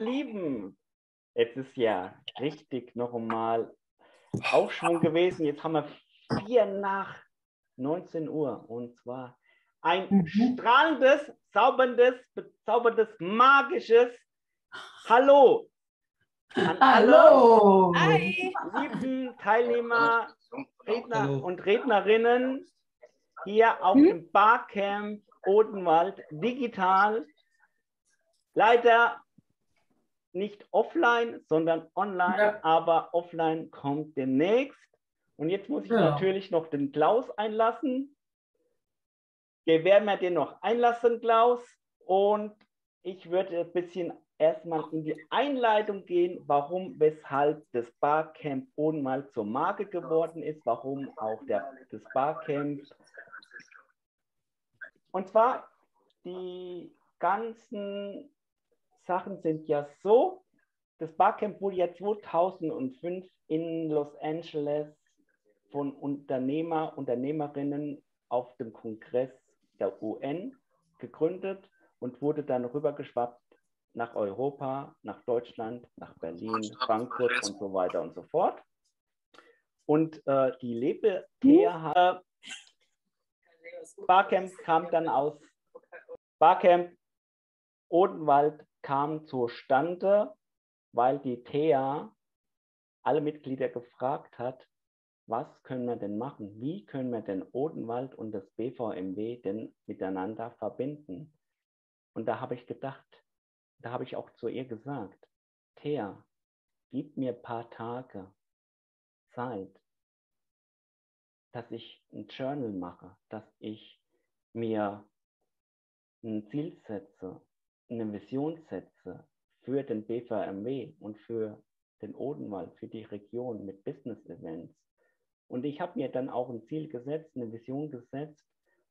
Lieben, jetzt ist ja richtig noch einmal Aufschwung gewesen. Jetzt haben wir vier nach 19 Uhr und zwar ein mhm. strahlendes, zauberndes, bezauberndes, magisches Hallo an Hallo. alle lieben Teilnehmer, Redner Hallo. und Rednerinnen hier auf hm? dem Barcamp Odenwald digital. Leider nicht offline, sondern online, ja. aber offline kommt demnächst. Und jetzt muss ich ja. natürlich noch den Klaus einlassen. Wir werden wir den noch einlassen, Klaus. Und ich würde ein bisschen erstmal in die Einleitung gehen, warum, weshalb das Barcamp Odenwald zur Marke geworden ist, warum auch der, das Barcamp. Und zwar die ganzen Sachen sind ja so, das Barcamp wurde ja 2005 in Los Angeles von Unternehmer, Unternehmerinnen auf dem Kongress der UN gegründet und wurde dann rübergeschwappt nach Europa, nach Deutschland, nach Berlin, Frankfurt und so weiter und so fort. Und äh, die Lebe TH Barcamp kam dann aus Barcamp Odenwald kam zustande, weil die TEA alle Mitglieder gefragt hat, was können wir denn machen? Wie können wir den Odenwald und das BVMW denn miteinander verbinden? Und da habe ich gedacht, da habe ich auch zu ihr gesagt, Thea, gib mir ein paar Tage Zeit, dass ich ein Journal mache, dass ich mir ein Ziel setze, eine Vision setze für den BVMW und für den Odenwald, für die Region mit Business Events. Und ich habe mir dann auch ein Ziel gesetzt, eine Vision gesetzt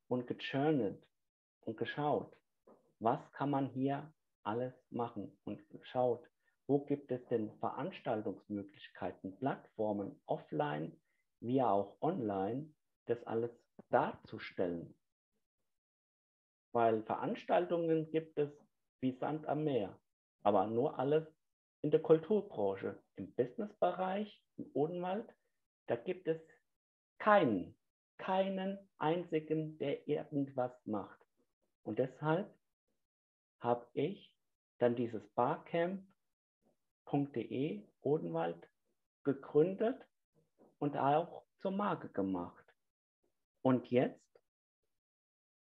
und gechurnelt und geschaut, was kann man hier alles machen und geschaut, wo gibt es denn Veranstaltungsmöglichkeiten, Plattformen, offline wie auch online, das alles darzustellen. Weil Veranstaltungen gibt es wie Sand am Meer. Aber nur alles in der Kulturbranche. Im Businessbereich, im Odenwald, da gibt es keinen, keinen einzigen, der irgendwas macht. Und deshalb habe ich dann dieses Barcamp.de Odenwald gegründet und auch zur Marke gemacht. Und jetzt,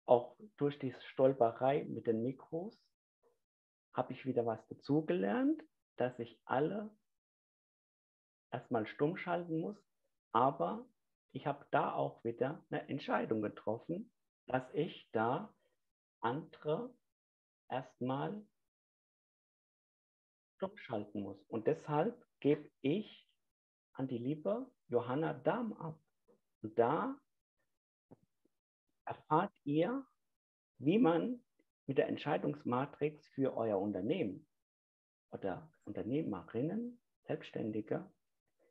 auch durch die Stolperei mit den Mikros, habe ich wieder was dazugelernt, dass ich alle erstmal stumm schalten muss, aber ich habe da auch wieder eine Entscheidung getroffen, dass ich da andere erstmal stumm schalten muss. Und deshalb gebe ich an die liebe Johanna Dahm ab. Und da erfahrt ihr, wie man mit der Entscheidungsmatrix für euer Unternehmen oder Unternehmerinnen, Selbstständige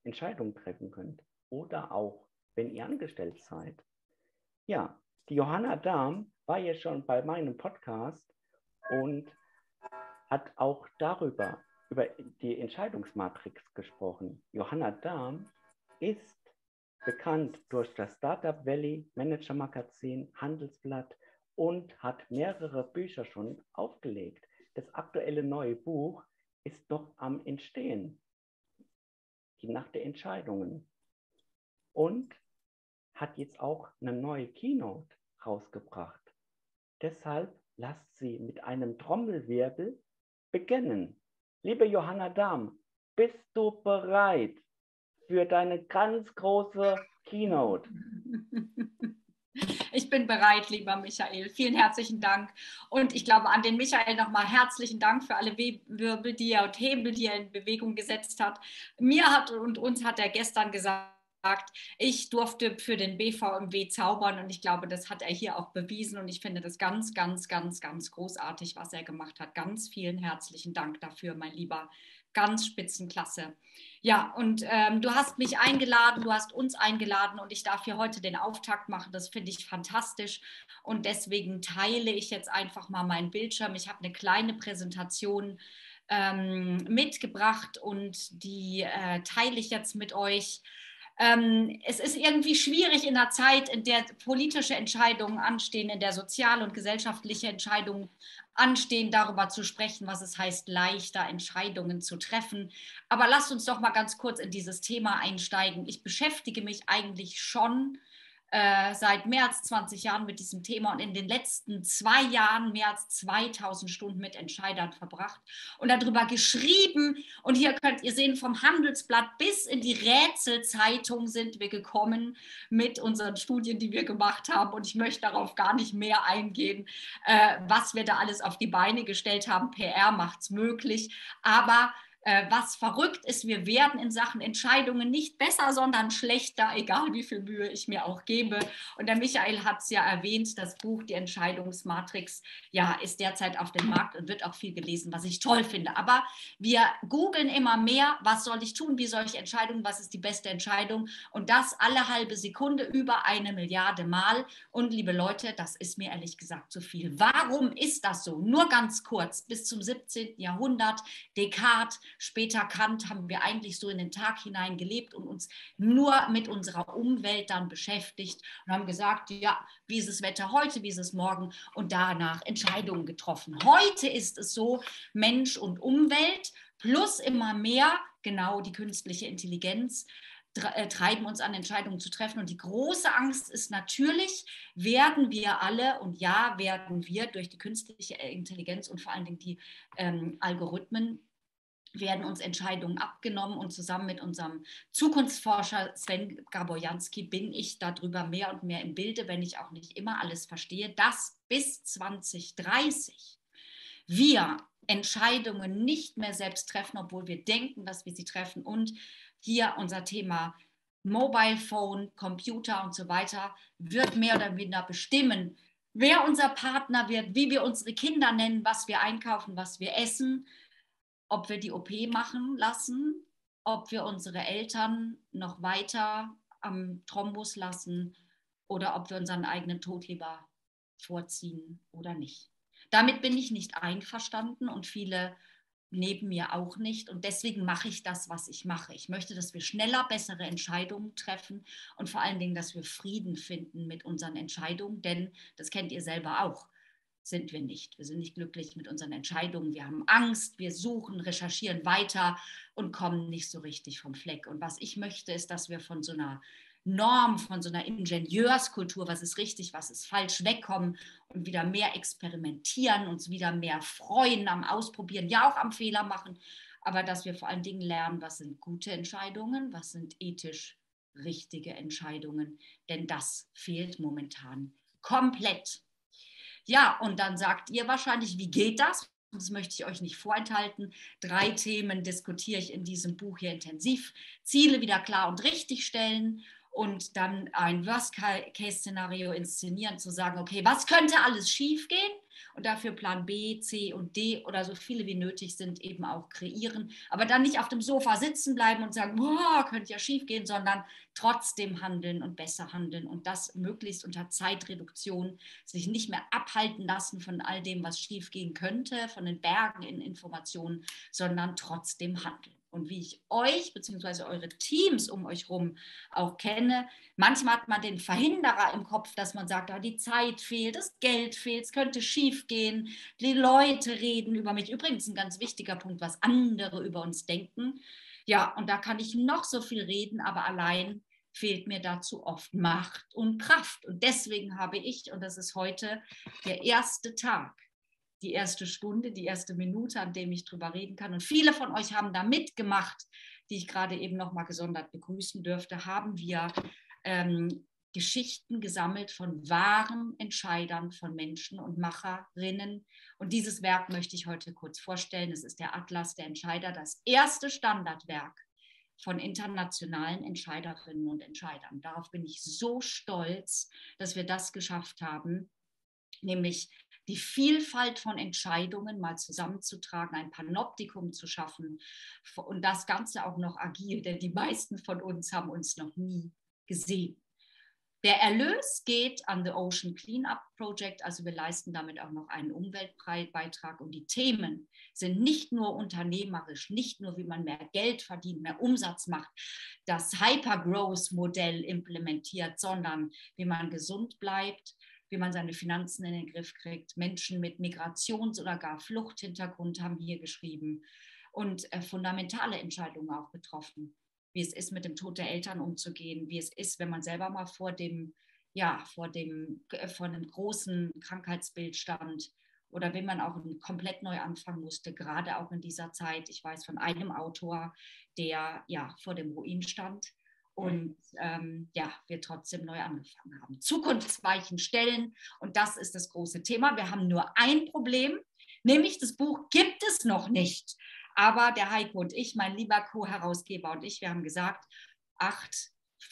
Entscheidungen treffen könnt. Oder auch, wenn ihr angestellt seid. Ja, die Johanna Dahm war ja schon bei meinem Podcast und hat auch darüber, über die Entscheidungsmatrix gesprochen. Johanna Dahm ist bekannt durch das Startup Valley Manager Magazin, Handelsblatt und hat mehrere Bücher schon aufgelegt. Das aktuelle neue Buch ist noch am Entstehen. Die Nacht der Entscheidungen. Und hat jetzt auch eine neue Keynote rausgebracht. Deshalb lasst sie mit einem Trommelwirbel beginnen. Liebe Johanna Dahm, bist du bereit für deine ganz große Keynote? Ich bin bereit, lieber Michael. Vielen herzlichen Dank. Und ich glaube an den Michael nochmal herzlichen Dank für alle Wirbel, die er und Hebel, die er in Bewegung gesetzt hat. Mir hat und uns hat er gestern gesagt, ich durfte für den BVMW zaubern und ich glaube, das hat er hier auch bewiesen und ich finde das ganz, ganz, ganz, ganz großartig, was er gemacht hat. Ganz vielen herzlichen Dank dafür, mein lieber ganz spitzenklasse. Ja, und ähm, du hast mich eingeladen, du hast uns eingeladen und ich darf hier heute den Auftakt machen. Das finde ich fantastisch und deswegen teile ich jetzt einfach mal meinen Bildschirm. Ich habe eine kleine Präsentation ähm, mitgebracht und die äh, teile ich jetzt mit euch. Ähm, es ist irgendwie schwierig in einer Zeit, in der politische Entscheidungen anstehen, in der soziale und gesellschaftliche Entscheidungen anstehen, darüber zu sprechen, was es heißt, leichter Entscheidungen zu treffen. Aber lasst uns doch mal ganz kurz in dieses Thema einsteigen. Ich beschäftige mich eigentlich schon äh, seit mehr als 20 Jahren mit diesem Thema und in den letzten zwei Jahren mehr als 2000 Stunden mit Entscheidern verbracht und darüber geschrieben. Und hier könnt ihr sehen, vom Handelsblatt bis in die Rätselzeitung sind wir gekommen mit unseren Studien, die wir gemacht haben. Und ich möchte darauf gar nicht mehr eingehen, äh, was wir da alles auf die Beine gestellt haben. PR macht es möglich. Aber was verrückt ist, wir werden in Sachen Entscheidungen nicht besser, sondern schlechter, egal wie viel Mühe ich mir auch gebe. Und der Michael hat es ja erwähnt, das Buch Die Entscheidungsmatrix ja, ist derzeit auf dem Markt und wird auch viel gelesen, was ich toll finde. Aber wir googeln immer mehr, was soll ich tun, wie soll ich Entscheidungen, was ist die beste Entscheidung und das alle halbe Sekunde über eine Milliarde Mal. Und liebe Leute, das ist mir ehrlich gesagt zu viel. Warum ist das so? Nur ganz kurz, bis zum 17. Jahrhundert, Descartes, später Kant, haben wir eigentlich so in den Tag hinein gelebt und uns nur mit unserer Umwelt dann beschäftigt und haben gesagt, ja, wie ist das Wetter heute, wie ist es morgen und danach Entscheidungen getroffen. Heute ist es so, Mensch und Umwelt plus immer mehr, genau die künstliche Intelligenz, äh, treiben uns an, Entscheidungen zu treffen. Und die große Angst ist natürlich, werden wir alle, und ja, werden wir durch die künstliche Intelligenz und vor allen Dingen die ähm, Algorithmen werden uns Entscheidungen abgenommen und zusammen mit unserem Zukunftsforscher Sven Gaborjanski bin ich darüber mehr und mehr im Bilde, wenn ich auch nicht immer alles verstehe, dass bis 2030 wir Entscheidungen nicht mehr selbst treffen, obwohl wir denken, dass wir sie treffen. Und hier unser Thema Mobile Phone, Computer und so weiter wird mehr oder weniger bestimmen, wer unser Partner wird, wie wir unsere Kinder nennen, was wir einkaufen, was wir essen, ob wir die OP machen lassen, ob wir unsere Eltern noch weiter am Thrombus lassen oder ob wir unseren eigenen Tod lieber vorziehen oder nicht. Damit bin ich nicht einverstanden und viele neben mir auch nicht. Und deswegen mache ich das, was ich mache. Ich möchte, dass wir schneller bessere Entscheidungen treffen und vor allen Dingen, dass wir Frieden finden mit unseren Entscheidungen, denn das kennt ihr selber auch sind wir nicht. Wir sind nicht glücklich mit unseren Entscheidungen. Wir haben Angst, wir suchen, recherchieren weiter und kommen nicht so richtig vom Fleck. Und was ich möchte, ist, dass wir von so einer Norm, von so einer Ingenieurskultur, was ist richtig, was ist falsch, wegkommen und wieder mehr experimentieren, uns wieder mehr freuen am Ausprobieren, ja auch am Fehler machen, aber dass wir vor allen Dingen lernen, was sind gute Entscheidungen, was sind ethisch richtige Entscheidungen, denn das fehlt momentan komplett. Ja, und dann sagt ihr wahrscheinlich, wie geht das? Das möchte ich euch nicht vorenthalten. Drei Themen diskutiere ich in diesem Buch hier intensiv. Ziele wieder klar und richtig stellen und dann ein Worst-Case-Szenario inszenieren, zu sagen, okay, was könnte alles schiefgehen? Und dafür Plan B, C und D oder so viele wie nötig sind eben auch kreieren. Aber dann nicht auf dem Sofa sitzen bleiben und sagen, oh, könnte ja schief gehen, sondern trotzdem handeln und besser handeln und das möglichst unter Zeitreduktion, sich nicht mehr abhalten lassen von all dem, was schief gehen könnte, von den Bergen in Informationen, sondern trotzdem handeln und wie ich euch bzw. eure Teams um euch herum auch kenne. Manchmal hat man den Verhinderer im Kopf, dass man sagt, ah, die Zeit fehlt, das Geld fehlt, es könnte schief gehen, die Leute reden über mich. Übrigens ein ganz wichtiger Punkt, was andere über uns denken. Ja, und da kann ich noch so viel reden, aber allein fehlt mir dazu oft Macht und Kraft. Und deswegen habe ich, und das ist heute der erste Tag, die erste Stunde, die erste Minute, an dem ich drüber reden kann. Und viele von euch haben da mitgemacht, die ich gerade eben noch mal gesondert begrüßen dürfte, haben wir ähm, Geschichten gesammelt von wahren Entscheidern, von Menschen und Macherinnen. Und dieses Werk möchte ich heute kurz vorstellen. Es ist der Atlas der Entscheider, das erste Standardwerk von internationalen Entscheiderinnen und Entscheidern. Darauf bin ich so stolz, dass wir das geschafft haben, nämlich die Vielfalt von Entscheidungen mal zusammenzutragen, ein Panoptikum zu schaffen und das Ganze auch noch agil, denn die meisten von uns haben uns noch nie gesehen. Der Erlös geht an the Ocean Cleanup Project, also wir leisten damit auch noch einen Umweltbeitrag und die Themen sind nicht nur unternehmerisch, nicht nur wie man mehr Geld verdient, mehr Umsatz macht, das Hypergrowth-Modell implementiert, sondern wie man gesund bleibt, wie man seine Finanzen in den Griff kriegt. Menschen mit Migrations- oder gar Fluchthintergrund haben hier geschrieben und äh, fundamentale Entscheidungen auch betroffen wie es ist, mit dem Tod der Eltern umzugehen, wie es ist, wenn man selber mal vor dem, ja, vor dem, äh, vor einem großen Krankheitsbild stand oder wenn man auch komplett neu anfangen musste, gerade auch in dieser Zeit. Ich weiß von einem Autor, der ja vor dem Ruin stand und ähm, ja, wir trotzdem neu angefangen haben. Zukunftsweichen stellen und das ist das große Thema. Wir haben nur ein Problem, nämlich das Buch gibt es noch nicht. Aber der Heiko und ich, mein lieber Co-Herausgeber und ich, wir haben gesagt, acht,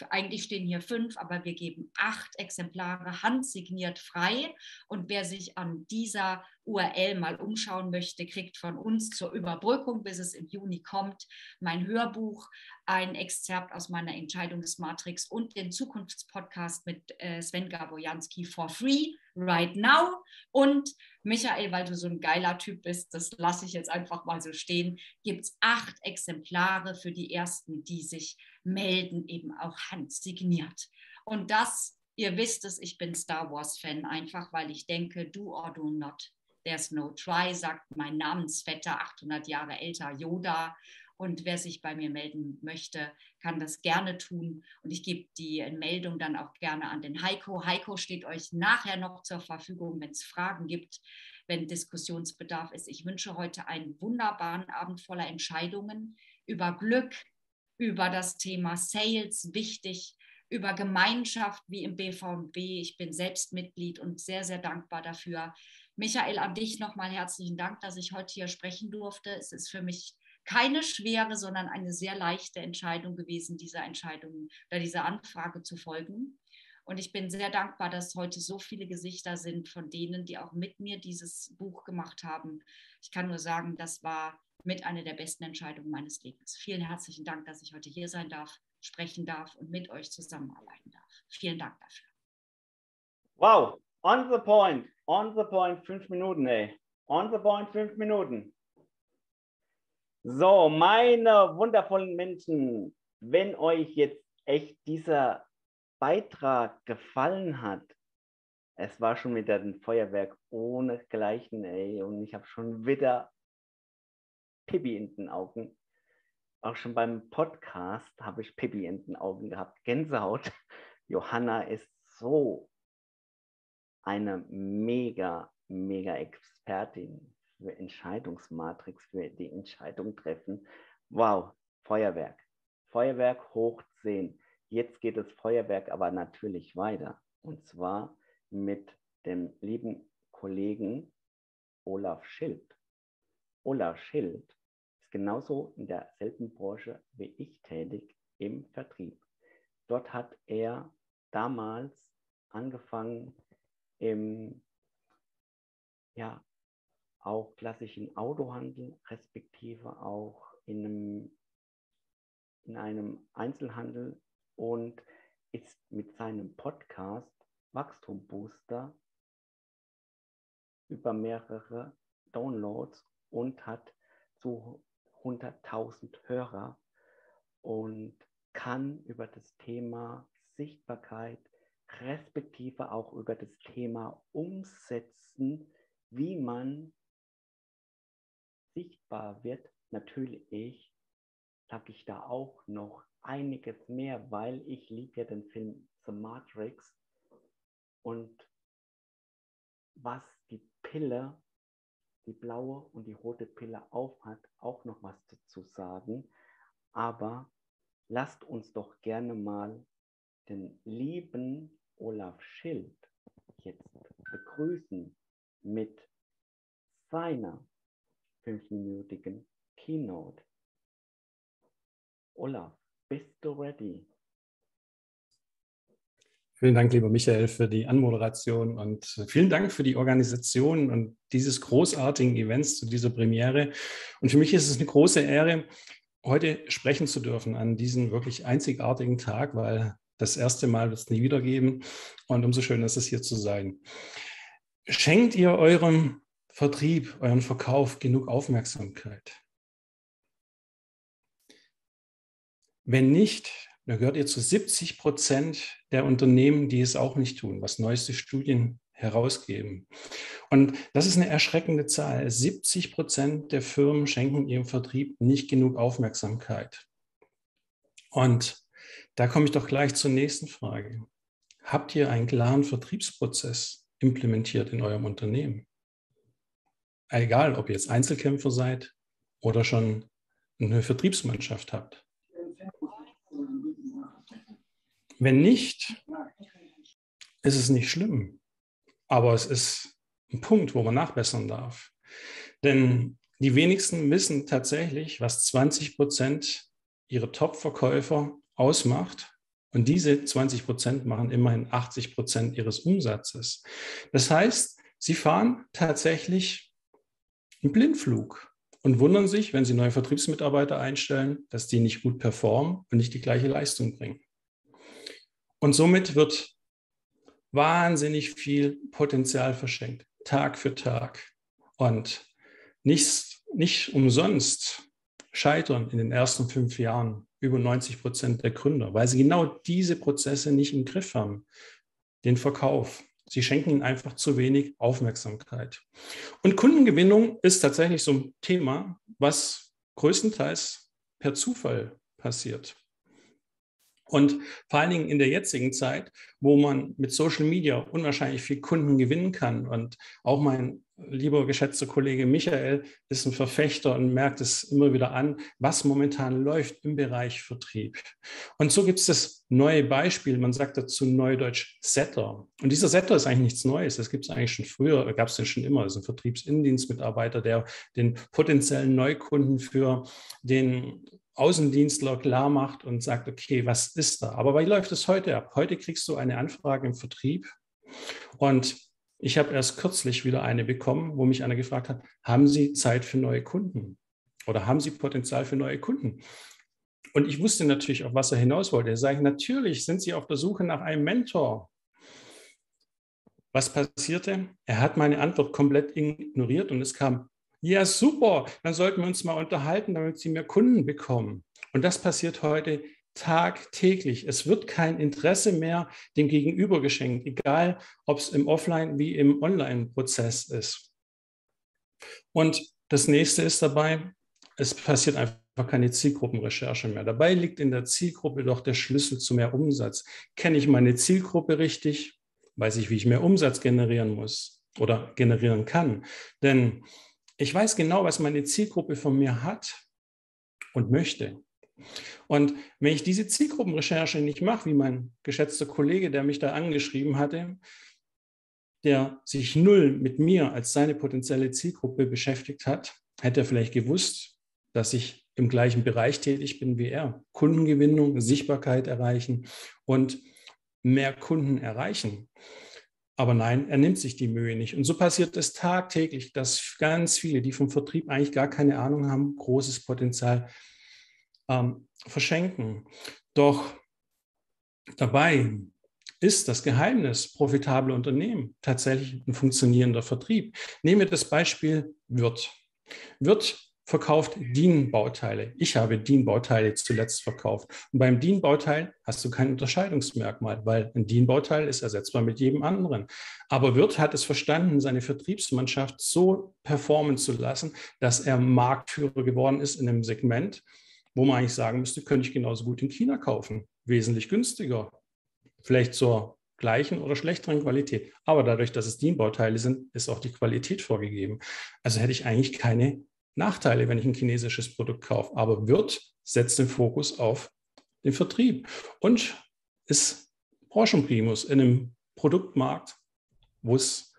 eigentlich stehen hier fünf, aber wir geben acht Exemplare handsigniert frei. Und wer sich an dieser URL mal umschauen möchte, kriegt von uns zur Überbrückung, bis es im Juni kommt, mein Hörbuch, ein Exzerpt aus meiner Entscheidungsmatrix und den Zukunftspodcast mit äh, Sven Gabojanski for free right now. Und Michael, weil du so ein geiler Typ bist, das lasse ich jetzt einfach mal so stehen, gibt es acht Exemplare für die ersten, die sich melden, eben auch handsigniert. Und das, ihr wisst es, ich bin Star Wars-Fan, einfach weil ich denke, do or do not. There's no try, sagt mein Namensvetter, 800 Jahre älter Yoda. Und wer sich bei mir melden möchte, kann das gerne tun. Und ich gebe die Meldung dann auch gerne an den Heiko. Heiko steht euch nachher noch zur Verfügung, wenn es Fragen gibt, wenn Diskussionsbedarf ist. Ich wünsche heute einen wunderbaren Abend voller Entscheidungen über Glück, über das Thema Sales, wichtig, über Gemeinschaft wie im BVB. Ich bin selbst Mitglied und sehr, sehr dankbar dafür. Michael, an dich nochmal herzlichen Dank, dass ich heute hier sprechen durfte. Es ist für mich keine schwere, sondern eine sehr leichte Entscheidung gewesen, dieser Entscheidung oder dieser Anfrage zu folgen. Und ich bin sehr dankbar, dass heute so viele Gesichter sind von denen, die auch mit mir dieses Buch gemacht haben. Ich kann nur sagen, das war mit einer der besten Entscheidungen meines Lebens. Vielen herzlichen Dank, dass ich heute hier sein darf, sprechen darf und mit euch zusammenarbeiten darf. Vielen Dank dafür. Wow, on the point, on the point, fünf Minuten, ey. On the point, fünf Minuten. So, meine wundervollen Menschen, wenn euch jetzt echt dieser Beitrag gefallen hat, es war schon wieder ein Feuerwerk ohne Gleichen, ey, und ich habe schon wieder Pippi in den Augen. Auch schon beim Podcast habe ich Pippi in den Augen gehabt, Gänsehaut. Johanna ist so eine mega, mega Expertin für Entscheidungsmatrix, für die Entscheidung treffen. Wow, Feuerwerk. Feuerwerk hoch 10. Jetzt geht das Feuerwerk aber natürlich weiter. Und zwar mit dem lieben Kollegen Olaf Schild. Olaf Schild genauso in derselben Branche wie ich tätig im Vertrieb. Dort hat er damals angefangen im ja, auch klassischen Autohandel, respektive auch in einem, in einem Einzelhandel und ist mit seinem Podcast Wachstum Booster über mehrere Downloads und hat zu 100.000 Hörer und kann über das Thema Sichtbarkeit, respektive auch über das Thema Umsetzen, wie man sichtbar wird, natürlich sage ich da auch noch einiges mehr, weil ich liebe ja den Film The Matrix und was die Pille, die blaue und die rote Pille aufhat, auch noch was dazu sagen. Aber lasst uns doch gerne mal den lieben Olaf Schild jetzt begrüßen mit seiner fünfminütigen Keynote. Olaf, bist du ready? Vielen Dank, lieber Michael, für die Anmoderation und vielen Dank für die Organisation und dieses großartigen Events zu dieser Premiere. Und für mich ist es eine große Ehre, heute sprechen zu dürfen an diesem wirklich einzigartigen Tag, weil Das erste Mal wird es nie wieder geben. Und umso schöner ist es hier zu sein. Schenkt ihr eurem Vertrieb, euren Verkauf genug Aufmerksamkeit? Wenn nicht, dann gehört ihr zu 70 Prozent der Unternehmen, die es auch nicht tun, was neueste Studien herausgeben. Und das ist eine erschreckende Zahl. 70 Prozent der Firmen schenken ihrem Vertrieb nicht genug Aufmerksamkeit. Und da komme ich doch gleich zur nächsten Frage. Habt ihr einen klaren Vertriebsprozess implementiert in eurem Unternehmen? Egal, ob ihr jetzt Einzelkämpfer seid oder schon eine Vertriebsmannschaft habt. Wenn nicht, ist es nicht schlimm. Aber es ist ein Punkt, wo man nachbessern darf. Denn die wenigsten wissen tatsächlich, was 20 Prozent ihrer Top-Verkäufer ausmacht. Und diese 20 Prozent machen immerhin 80 Prozent ihres Umsatzes. Das heißt, sie fahren tatsächlich einen Blindflug und wundern sich, wenn sie neue Vertriebsmitarbeiter einstellen, dass die nicht gut performen und nicht die gleiche Leistung bringen. Und somit wird wahnsinnig viel Potenzial verschenkt, Tag für Tag. Und nicht, nicht umsonst scheitern in den ersten fünf Jahren über 90 Prozent der Gründer, weil sie genau diese Prozesse nicht im Griff haben. Den Verkauf. Sie schenken ihnen einfach zu wenig Aufmerksamkeit. Und Kundengewinnung ist tatsächlich so ein Thema, was größtenteils per Zufall passiert. Und vor allen Dingen in der jetzigen Zeit, wo man mit Social Media unwahrscheinlich viel Kunden gewinnen kann. Und auch mein lieber geschätzter Kollege Michael ist ein Verfechter und merkt es immer wieder an, was momentan läuft im Bereich Vertrieb. Und so gibt es das neue Beispiel, man sagt dazu Neudeutsch Setter. Und dieser Setter ist eigentlich nichts Neues, das gibt es eigentlich schon früher, gab es den schon immer. Das ist ein Vertriebsinnendienstmitarbeiter, der den potenziellen Neukunden für den Außendienstler klar macht und sagt, okay, was ist da? Aber wie läuft es heute ab? Heute kriegst du eine Anfrage im Vertrieb und ich habe erst kürzlich wieder eine bekommen, wo mich einer gefragt hat, haben Sie Zeit für neue Kunden? Oder haben Sie Potenzial für neue Kunden? Und ich wusste natürlich, auf was er hinaus wollte. Er sagt, natürlich sind Sie auf der Suche nach einem Mentor. Was passierte? Er hat meine Antwort komplett ignoriert und es kam ja, super. Dann sollten wir uns mal unterhalten, damit Sie mehr Kunden bekommen. Und das passiert heute tagtäglich. Es wird kein Interesse mehr dem Gegenüber geschenkt, egal ob es im Offline- wie im Online-Prozess ist. Und das nächste ist dabei, es passiert einfach keine Zielgruppenrecherche mehr. Dabei liegt in der Zielgruppe doch der Schlüssel zu mehr Umsatz. Kenne ich meine Zielgruppe richtig? Weiß ich, wie ich mehr Umsatz generieren muss oder generieren kann? Denn ich weiß genau, was meine Zielgruppe von mir hat und möchte. Und wenn ich diese Zielgruppenrecherche nicht mache, wie mein geschätzter Kollege, der mich da angeschrieben hatte, der sich null mit mir als seine potenzielle Zielgruppe beschäftigt hat, hätte er vielleicht gewusst, dass ich im gleichen Bereich tätig bin wie er. Kundengewinnung, Sichtbarkeit erreichen und mehr Kunden erreichen. Aber nein, er nimmt sich die Mühe nicht. Und so passiert es tagtäglich, dass ganz viele, die vom Vertrieb eigentlich gar keine Ahnung haben, großes Potenzial ähm, verschenken. Doch dabei ist das Geheimnis profitable Unternehmen tatsächlich ein funktionierender Vertrieb. Nehmen wir das Beispiel Wirt. Wirt verkauft DIN-Bauteile. Ich habe DIN-Bauteile zuletzt verkauft. Und beim DIN-Bauteil hast du kein Unterscheidungsmerkmal, weil ein DIN-Bauteil ist ersetzbar mit jedem anderen. Aber Wirt hat es verstanden, seine Vertriebsmannschaft so performen zu lassen, dass er Marktführer geworden ist in einem Segment, wo man eigentlich sagen müsste, könnte ich genauso gut in China kaufen. Wesentlich günstiger. Vielleicht zur gleichen oder schlechteren Qualität. Aber dadurch, dass es DIN-Bauteile sind, ist auch die Qualität vorgegeben. Also hätte ich eigentlich keine Nachteile, wenn ich ein chinesisches Produkt kaufe. Aber Wirt setzt den Fokus auf den Vertrieb und ist Branchenprimus in einem Produktmarkt, wo es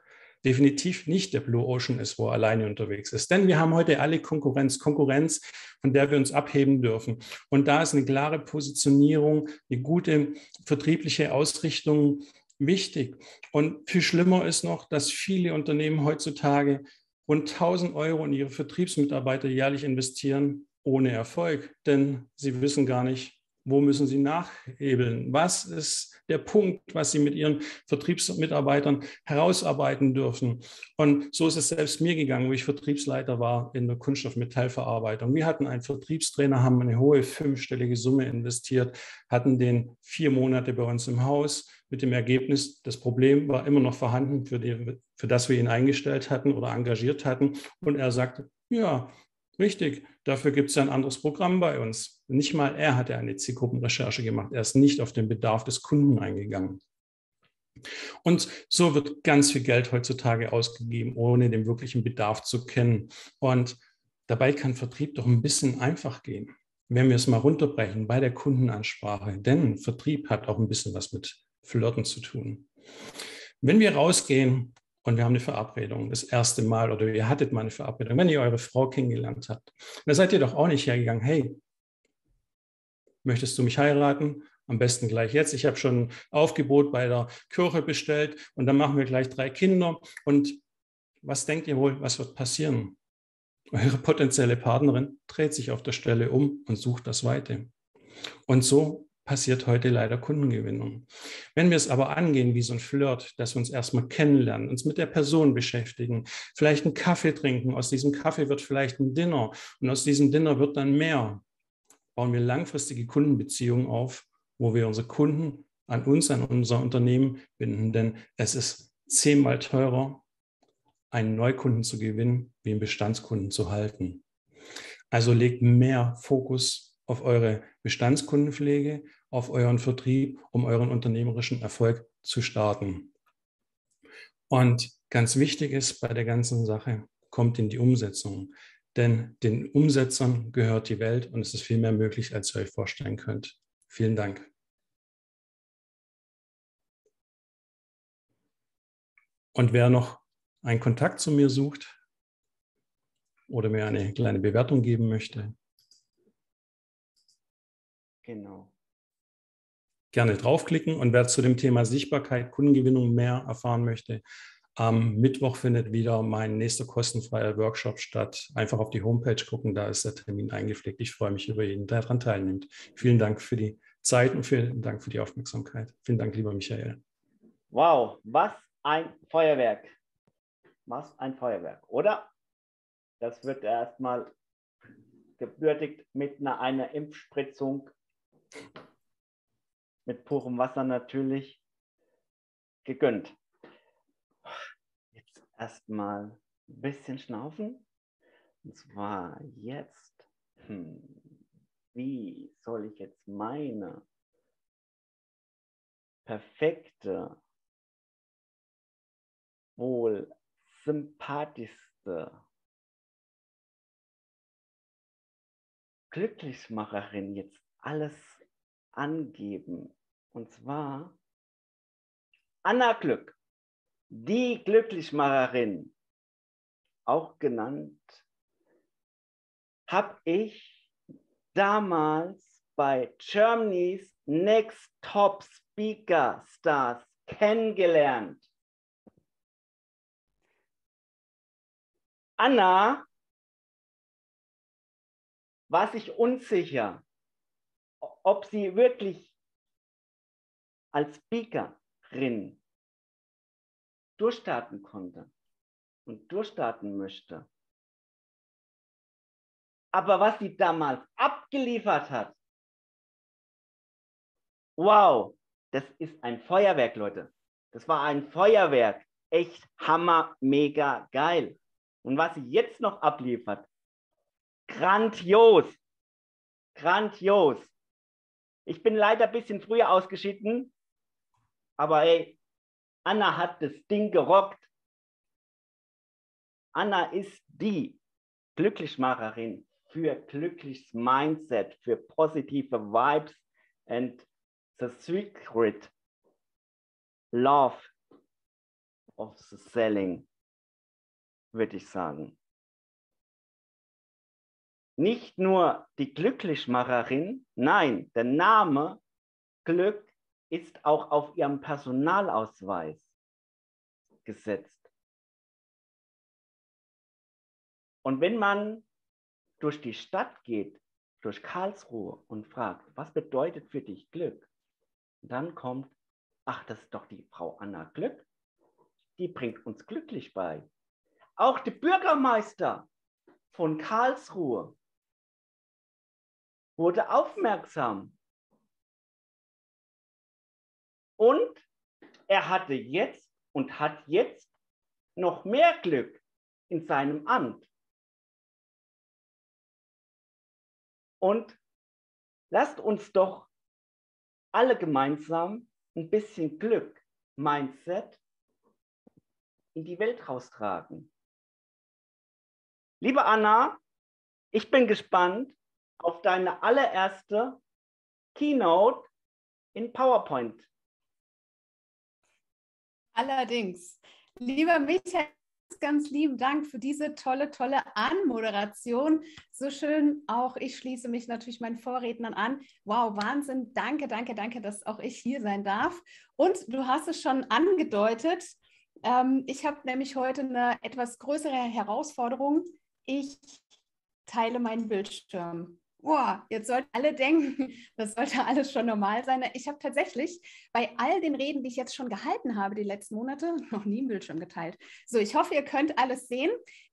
definitiv nicht der Blue Ocean ist, wo er alleine unterwegs ist. Denn wir haben heute alle Konkurrenz, Konkurrenz, von der wir uns abheben dürfen. Und da ist eine klare Positionierung, eine gute vertriebliche Ausrichtung wichtig. Und viel schlimmer ist noch, dass viele Unternehmen heutzutage rund 1000 Euro in ihre Vertriebsmitarbeiter jährlich investieren, ohne Erfolg, denn sie wissen gar nicht, Wo müssen Sie nachhebeln? Was ist der Punkt, was Sie mit Ihren Vertriebsmitarbeitern herausarbeiten dürfen? Und so ist es selbst mir gegangen, wo ich Vertriebsleiter war in der Kunststoffmetallverarbeitung. Wir hatten einen Vertriebstrainer, haben eine hohe fünfstellige Summe investiert, hatten den vier Monate bei uns im Haus mit dem Ergebnis, das Problem war immer noch vorhanden, für, die, für das wir ihn eingestellt hatten oder engagiert hatten. Und er sagte, ja, richtig, dafür gibt es ein anderes Programm bei uns. Nicht mal er hatte eine Zielgruppenrecherche gemacht. Er ist nicht auf den Bedarf des Kunden eingegangen. Und so wird ganz viel Geld heutzutage ausgegeben, ohne den wirklichen Bedarf zu kennen. Und dabei kann Vertrieb doch ein bisschen einfach gehen, wenn wir es mal runterbrechen bei der Kundenansprache. Denn Vertrieb hat auch ein bisschen was mit Flirten zu tun. Wenn wir rausgehen und wir haben eine Verabredung, das erste Mal oder ihr hattet mal eine Verabredung, wenn ihr eure Frau kennengelernt habt, dann seid ihr doch auch nicht hergegangen, hey, möchtest du mich heiraten? Am besten gleich jetzt. Ich habe schon ein Aufgebot bei der Kirche bestellt und dann machen wir gleich drei Kinder. Und was denkt ihr wohl, was wird passieren? Eure potenzielle Partnerin dreht sich auf der Stelle um und sucht das Weite. Und so passiert heute leider Kundengewinnung. Wenn wir es aber angehen wie so ein Flirt, dass wir uns erstmal kennenlernen, uns mit der Person beschäftigen, vielleicht einen Kaffee trinken, aus diesem Kaffee wird vielleicht ein Dinner und aus diesem Dinner wird dann mehr, bauen wir langfristige Kundenbeziehungen auf, wo wir unsere Kunden an uns, an unser Unternehmen binden. Denn es ist zehnmal teurer, einen Neukunden zu gewinnen, wie einen Bestandskunden zu halten. Also legt mehr Fokus auf eure Bestandskundenpflege, auf euren Vertrieb, um euren unternehmerischen Erfolg zu starten. Und ganz wichtig ist bei der ganzen Sache, kommt in die Umsetzung. Denn den Umsetzern gehört die Welt und es ist viel mehr möglich, als ihr euch vorstellen könnt. Vielen Dank. Und wer noch einen Kontakt zu mir sucht oder mir eine kleine Bewertung geben möchte, Genau. Gerne draufklicken und wer zu dem Thema Sichtbarkeit, Kundengewinnung mehr erfahren möchte, am Mittwoch findet wieder mein nächster kostenfreier Workshop statt. Einfach auf die Homepage gucken, da ist der Termin eingepflegt. Ich freue mich über jeden, der daran teilnimmt. Vielen Dank für die Zeit und vielen Dank für die Aufmerksamkeit. Vielen Dank, lieber Michael. Wow, was ein Feuerwerk. Was ein Feuerwerk, oder? Das wird erstmal gebürtigt mit einer, einer Impfspritzung mit purem Wasser natürlich gegönnt. Jetzt erstmal ein bisschen schnaufen. Und zwar jetzt. Hm, wie soll ich jetzt meine perfekte, wohl sympathischste Glücklichmacherin jetzt alles angeben. Und zwar Anna Glück, die Glücklichmacherin, auch genannt, habe ich damals bei Germany's Next Top Speaker Stars kennengelernt. Anna war sich unsicher, ob sie wirklich als Speakerin durchstarten konnte und durchstarten möchte. Aber was sie damals abgeliefert hat, wow, das ist ein Feuerwerk, Leute. Das war ein Feuerwerk. Echt hammer, mega geil. Und was sie jetzt noch abliefert, grandios. Grandios. Ich bin leider ein bisschen früher ausgeschieden, aber ey, Anna hat das Ding gerockt. Anna ist die Glücklichmacherin für glückliches Mindset, für positive Vibes and the secret love of the selling, würde ich sagen nicht nur die Glücklichmacherin, nein, der Name Glück ist auch auf ihrem Personalausweis gesetzt. Und wenn man durch die Stadt geht, durch Karlsruhe und fragt, was bedeutet für dich Glück? Dann kommt, ach, das ist doch die Frau Anna Glück. Die bringt uns glücklich bei. Auch der Bürgermeister von Karlsruhe wurde aufmerksam. Und er hatte jetzt und hat jetzt noch mehr Glück in seinem Amt. Und lasst uns doch alle gemeinsam ein bisschen Glück, Mindset in die Welt raustragen. Liebe Anna, ich bin gespannt auf deine allererste Keynote in PowerPoint. Allerdings. Lieber Michael, ganz lieben Dank für diese tolle, tolle Anmoderation. So schön auch. Ich schließe mich natürlich meinen Vorrednern an. Wow, Wahnsinn. Danke, danke, danke, dass auch ich hier sein darf. Und du hast es schon angedeutet. Ähm, ich habe nämlich heute eine etwas größere Herausforderung. Ich teile meinen Bildschirm boah, jetzt sollten alle denken, das sollte alles schon normal sein. Ich habe tatsächlich bei all den Reden, die ich jetzt schon gehalten habe, die letzten Monate, noch nie im Bildschirm geteilt. So, ich hoffe, ihr könnt alles sehen,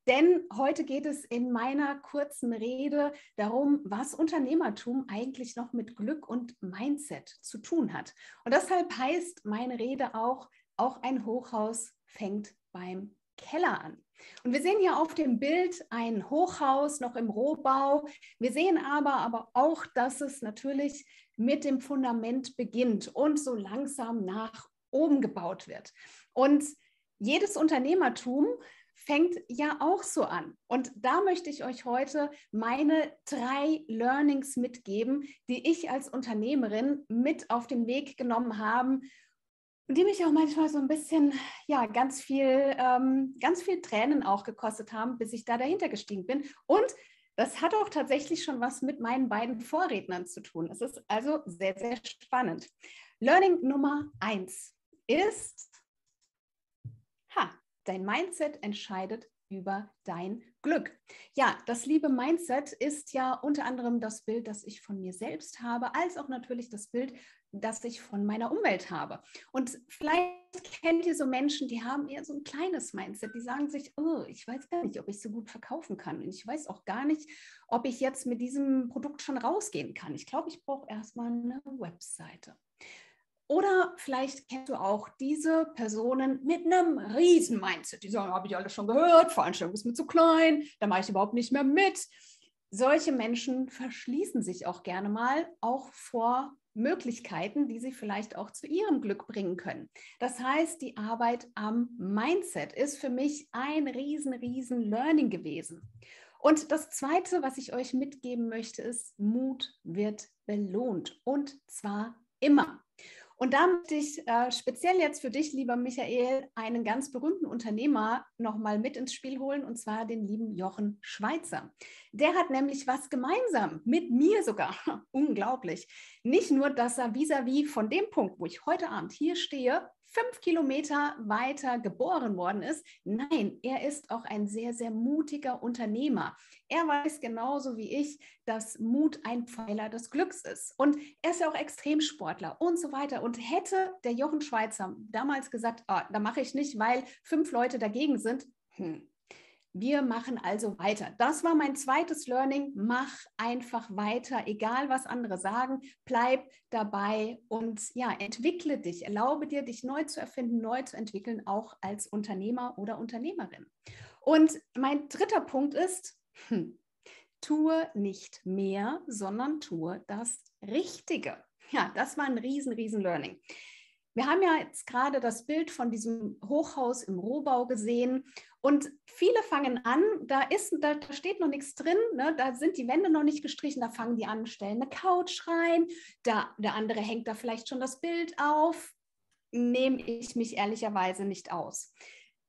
denn heute geht es in meiner kurzen Rede darum, was Unternehmertum eigentlich noch mit Glück und Mindset zu tun hat. Und deshalb heißt meine Rede auch, auch ein Hochhaus fängt beim Keller an. Und wir sehen hier auf dem Bild ein Hochhaus noch im Rohbau. Wir sehen aber, aber auch, dass es natürlich mit dem Fundament beginnt und so langsam nach oben gebaut wird. Und jedes Unternehmertum fängt ja auch so an. Und da möchte ich euch heute meine drei Learnings mitgeben, die ich als Unternehmerin mit auf den Weg genommen habe, die mich auch manchmal so ein bisschen, ja, ganz viel, ähm, ganz viel Tränen auch gekostet haben, bis ich da dahinter gestiegen bin. Und das hat auch tatsächlich schon was mit meinen beiden Vorrednern zu tun. Es ist also sehr, sehr spannend. Learning Nummer eins ist, ha, dein Mindset entscheidet über dein Glück. Ja, das liebe Mindset ist ja unter anderem das Bild, das ich von mir selbst habe, als auch natürlich das Bild, das ich von meiner Umwelt habe. Und vielleicht kennt ihr so Menschen, die haben eher so ein kleines Mindset, die sagen sich, oh, ich weiß gar nicht, ob ich so gut verkaufen kann. Und ich weiß auch gar nicht, ob ich jetzt mit diesem Produkt schon rausgehen kann. Ich glaube, ich brauche erstmal eine Webseite. Oder vielleicht kennst du auch diese Personen mit einem riesen Mindset. Die sagen, habe ich alles schon gehört, Veranstaltung ist mir zu klein, da mache ich überhaupt nicht mehr mit. Solche Menschen verschließen sich auch gerne mal, auch vor Möglichkeiten, die sie vielleicht auch zu ihrem Glück bringen können. Das heißt, die Arbeit am Mindset ist für mich ein riesen, riesen Learning gewesen. Und das Zweite, was ich euch mitgeben möchte, ist, Mut wird belohnt. Und zwar immer. Und da möchte ich äh, speziell jetzt für dich, lieber Michael, einen ganz berühmten Unternehmer nochmal mit ins Spiel holen, und zwar den lieben Jochen Schweizer. Der hat nämlich was gemeinsam, mit mir sogar. Unglaublich. Nicht nur, dass er vis-à-vis -vis von dem Punkt, wo ich heute Abend hier stehe, fünf Kilometer weiter geboren worden ist. Nein, er ist auch ein sehr, sehr mutiger Unternehmer. Er weiß genauso wie ich, dass Mut ein Pfeiler des Glücks ist. Und er ist ja auch Extremsportler und so weiter. Und hätte der Jochen Schweizer damals gesagt, oh, da mache ich nicht, weil fünf Leute dagegen sind, hm, wir machen also weiter. Das war mein zweites Learning. Mach einfach weiter, egal was andere sagen. Bleib dabei und ja, entwickle dich. Erlaube dir, dich neu zu erfinden, neu zu entwickeln, auch als Unternehmer oder Unternehmerin. Und mein dritter Punkt ist, hm, tue nicht mehr, sondern tue das Richtige. Ja, das war ein riesen, riesen Learning. Wir haben ja jetzt gerade das Bild von diesem Hochhaus im Rohbau gesehen und viele fangen an, da, ist, da, da steht noch nichts drin, ne? da sind die Wände noch nicht gestrichen, da fangen die an, stellen eine Couch rein, da, der andere hängt da vielleicht schon das Bild auf, nehme ich mich ehrlicherweise nicht aus.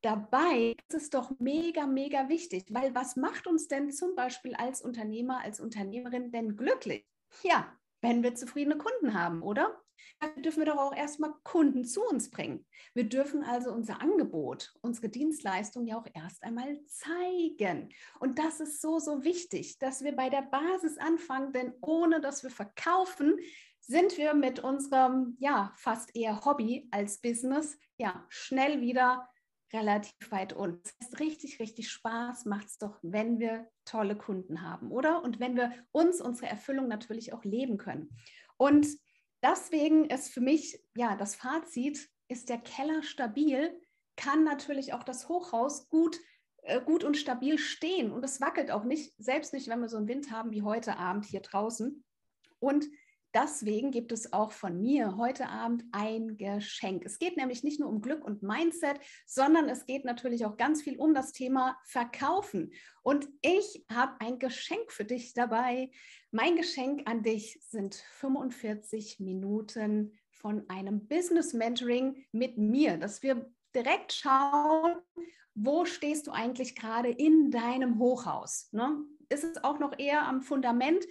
Dabei ist es doch mega, mega wichtig, weil was macht uns denn zum Beispiel als Unternehmer, als Unternehmerin denn glücklich? Ja, wenn wir zufriedene Kunden haben, oder? Dafür dürfen wir doch auch erstmal Kunden zu uns bringen. Wir dürfen also unser Angebot, unsere Dienstleistung ja auch erst einmal zeigen. Und das ist so, so wichtig, dass wir bei der Basis anfangen, denn ohne dass wir verkaufen, sind wir mit unserem, ja, fast eher Hobby als Business, ja, schnell wieder relativ weit unten. Es ist richtig, richtig Spaß macht es doch, wenn wir tolle Kunden haben, oder? Und wenn wir uns unsere Erfüllung natürlich auch leben können. Und deswegen ist für mich, ja, das Fazit, ist der Keller stabil, kann natürlich auch das Hochhaus gut äh, gut und stabil stehen und es wackelt auch nicht, selbst nicht, wenn wir so einen Wind haben wie heute Abend hier draußen. Und Deswegen gibt es auch von mir heute Abend ein Geschenk. Es geht nämlich nicht nur um Glück und Mindset, sondern es geht natürlich auch ganz viel um das Thema Verkaufen. Und ich habe ein Geschenk für dich dabei. Mein Geschenk an dich sind 45 Minuten von einem Business Mentoring mit mir, dass wir direkt schauen, wo stehst du eigentlich gerade in deinem Hochhaus? Ne? Ist es auch noch eher am Fundament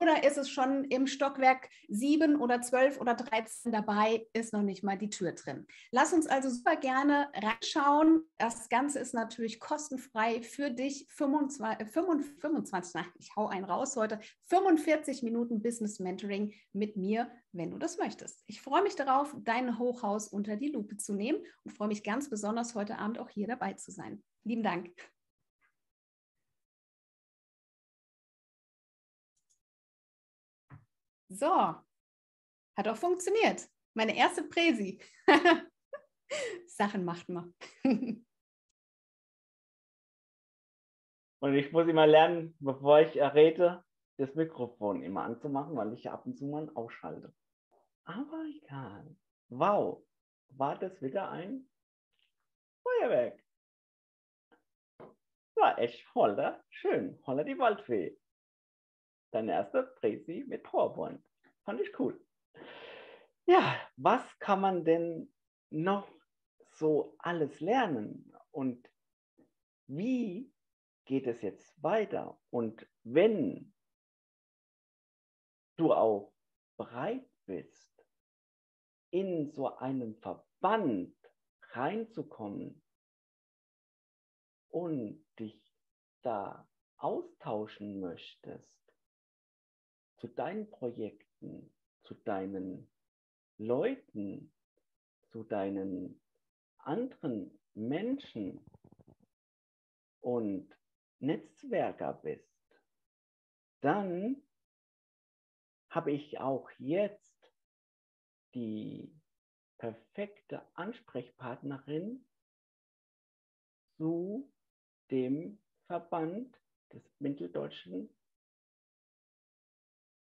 oder ist es schon im Stockwerk 7 oder 12 oder 13 dabei, ist noch nicht mal die Tür drin. Lass uns also super gerne reinschauen. Das Ganze ist natürlich kostenfrei für dich. 25, 25 nein, ich hau einen raus heute. 45 Minuten Business Mentoring mit mir, wenn du das möchtest. Ich freue mich darauf, dein Hochhaus unter die Lupe zu nehmen und freue mich ganz besonders heute Abend auch hier dabei zu sein. Lieben Dank. So, hat auch funktioniert. Meine erste Präsi. Sachen macht man. Und ich muss immer lernen, bevor ich rede, das Mikrofon immer anzumachen, weil ich ab und zu mal ausschalte. Aber egal. Wow, war das wieder ein Feuerwerk? War echt holler, schön, holler die Waldfee deine erste Präsi mit PowerPoint. Fand ich cool. Ja, was kann man denn noch so alles lernen und wie geht es jetzt weiter? Und wenn du auch bereit bist, in so einen Verband reinzukommen und dich da austauschen möchtest, zu deinen Projekten, zu deinen Leuten, zu deinen anderen Menschen und Netzwerker bist, dann habe ich auch jetzt die perfekte Ansprechpartnerin zu dem Verband des Mitteldeutschen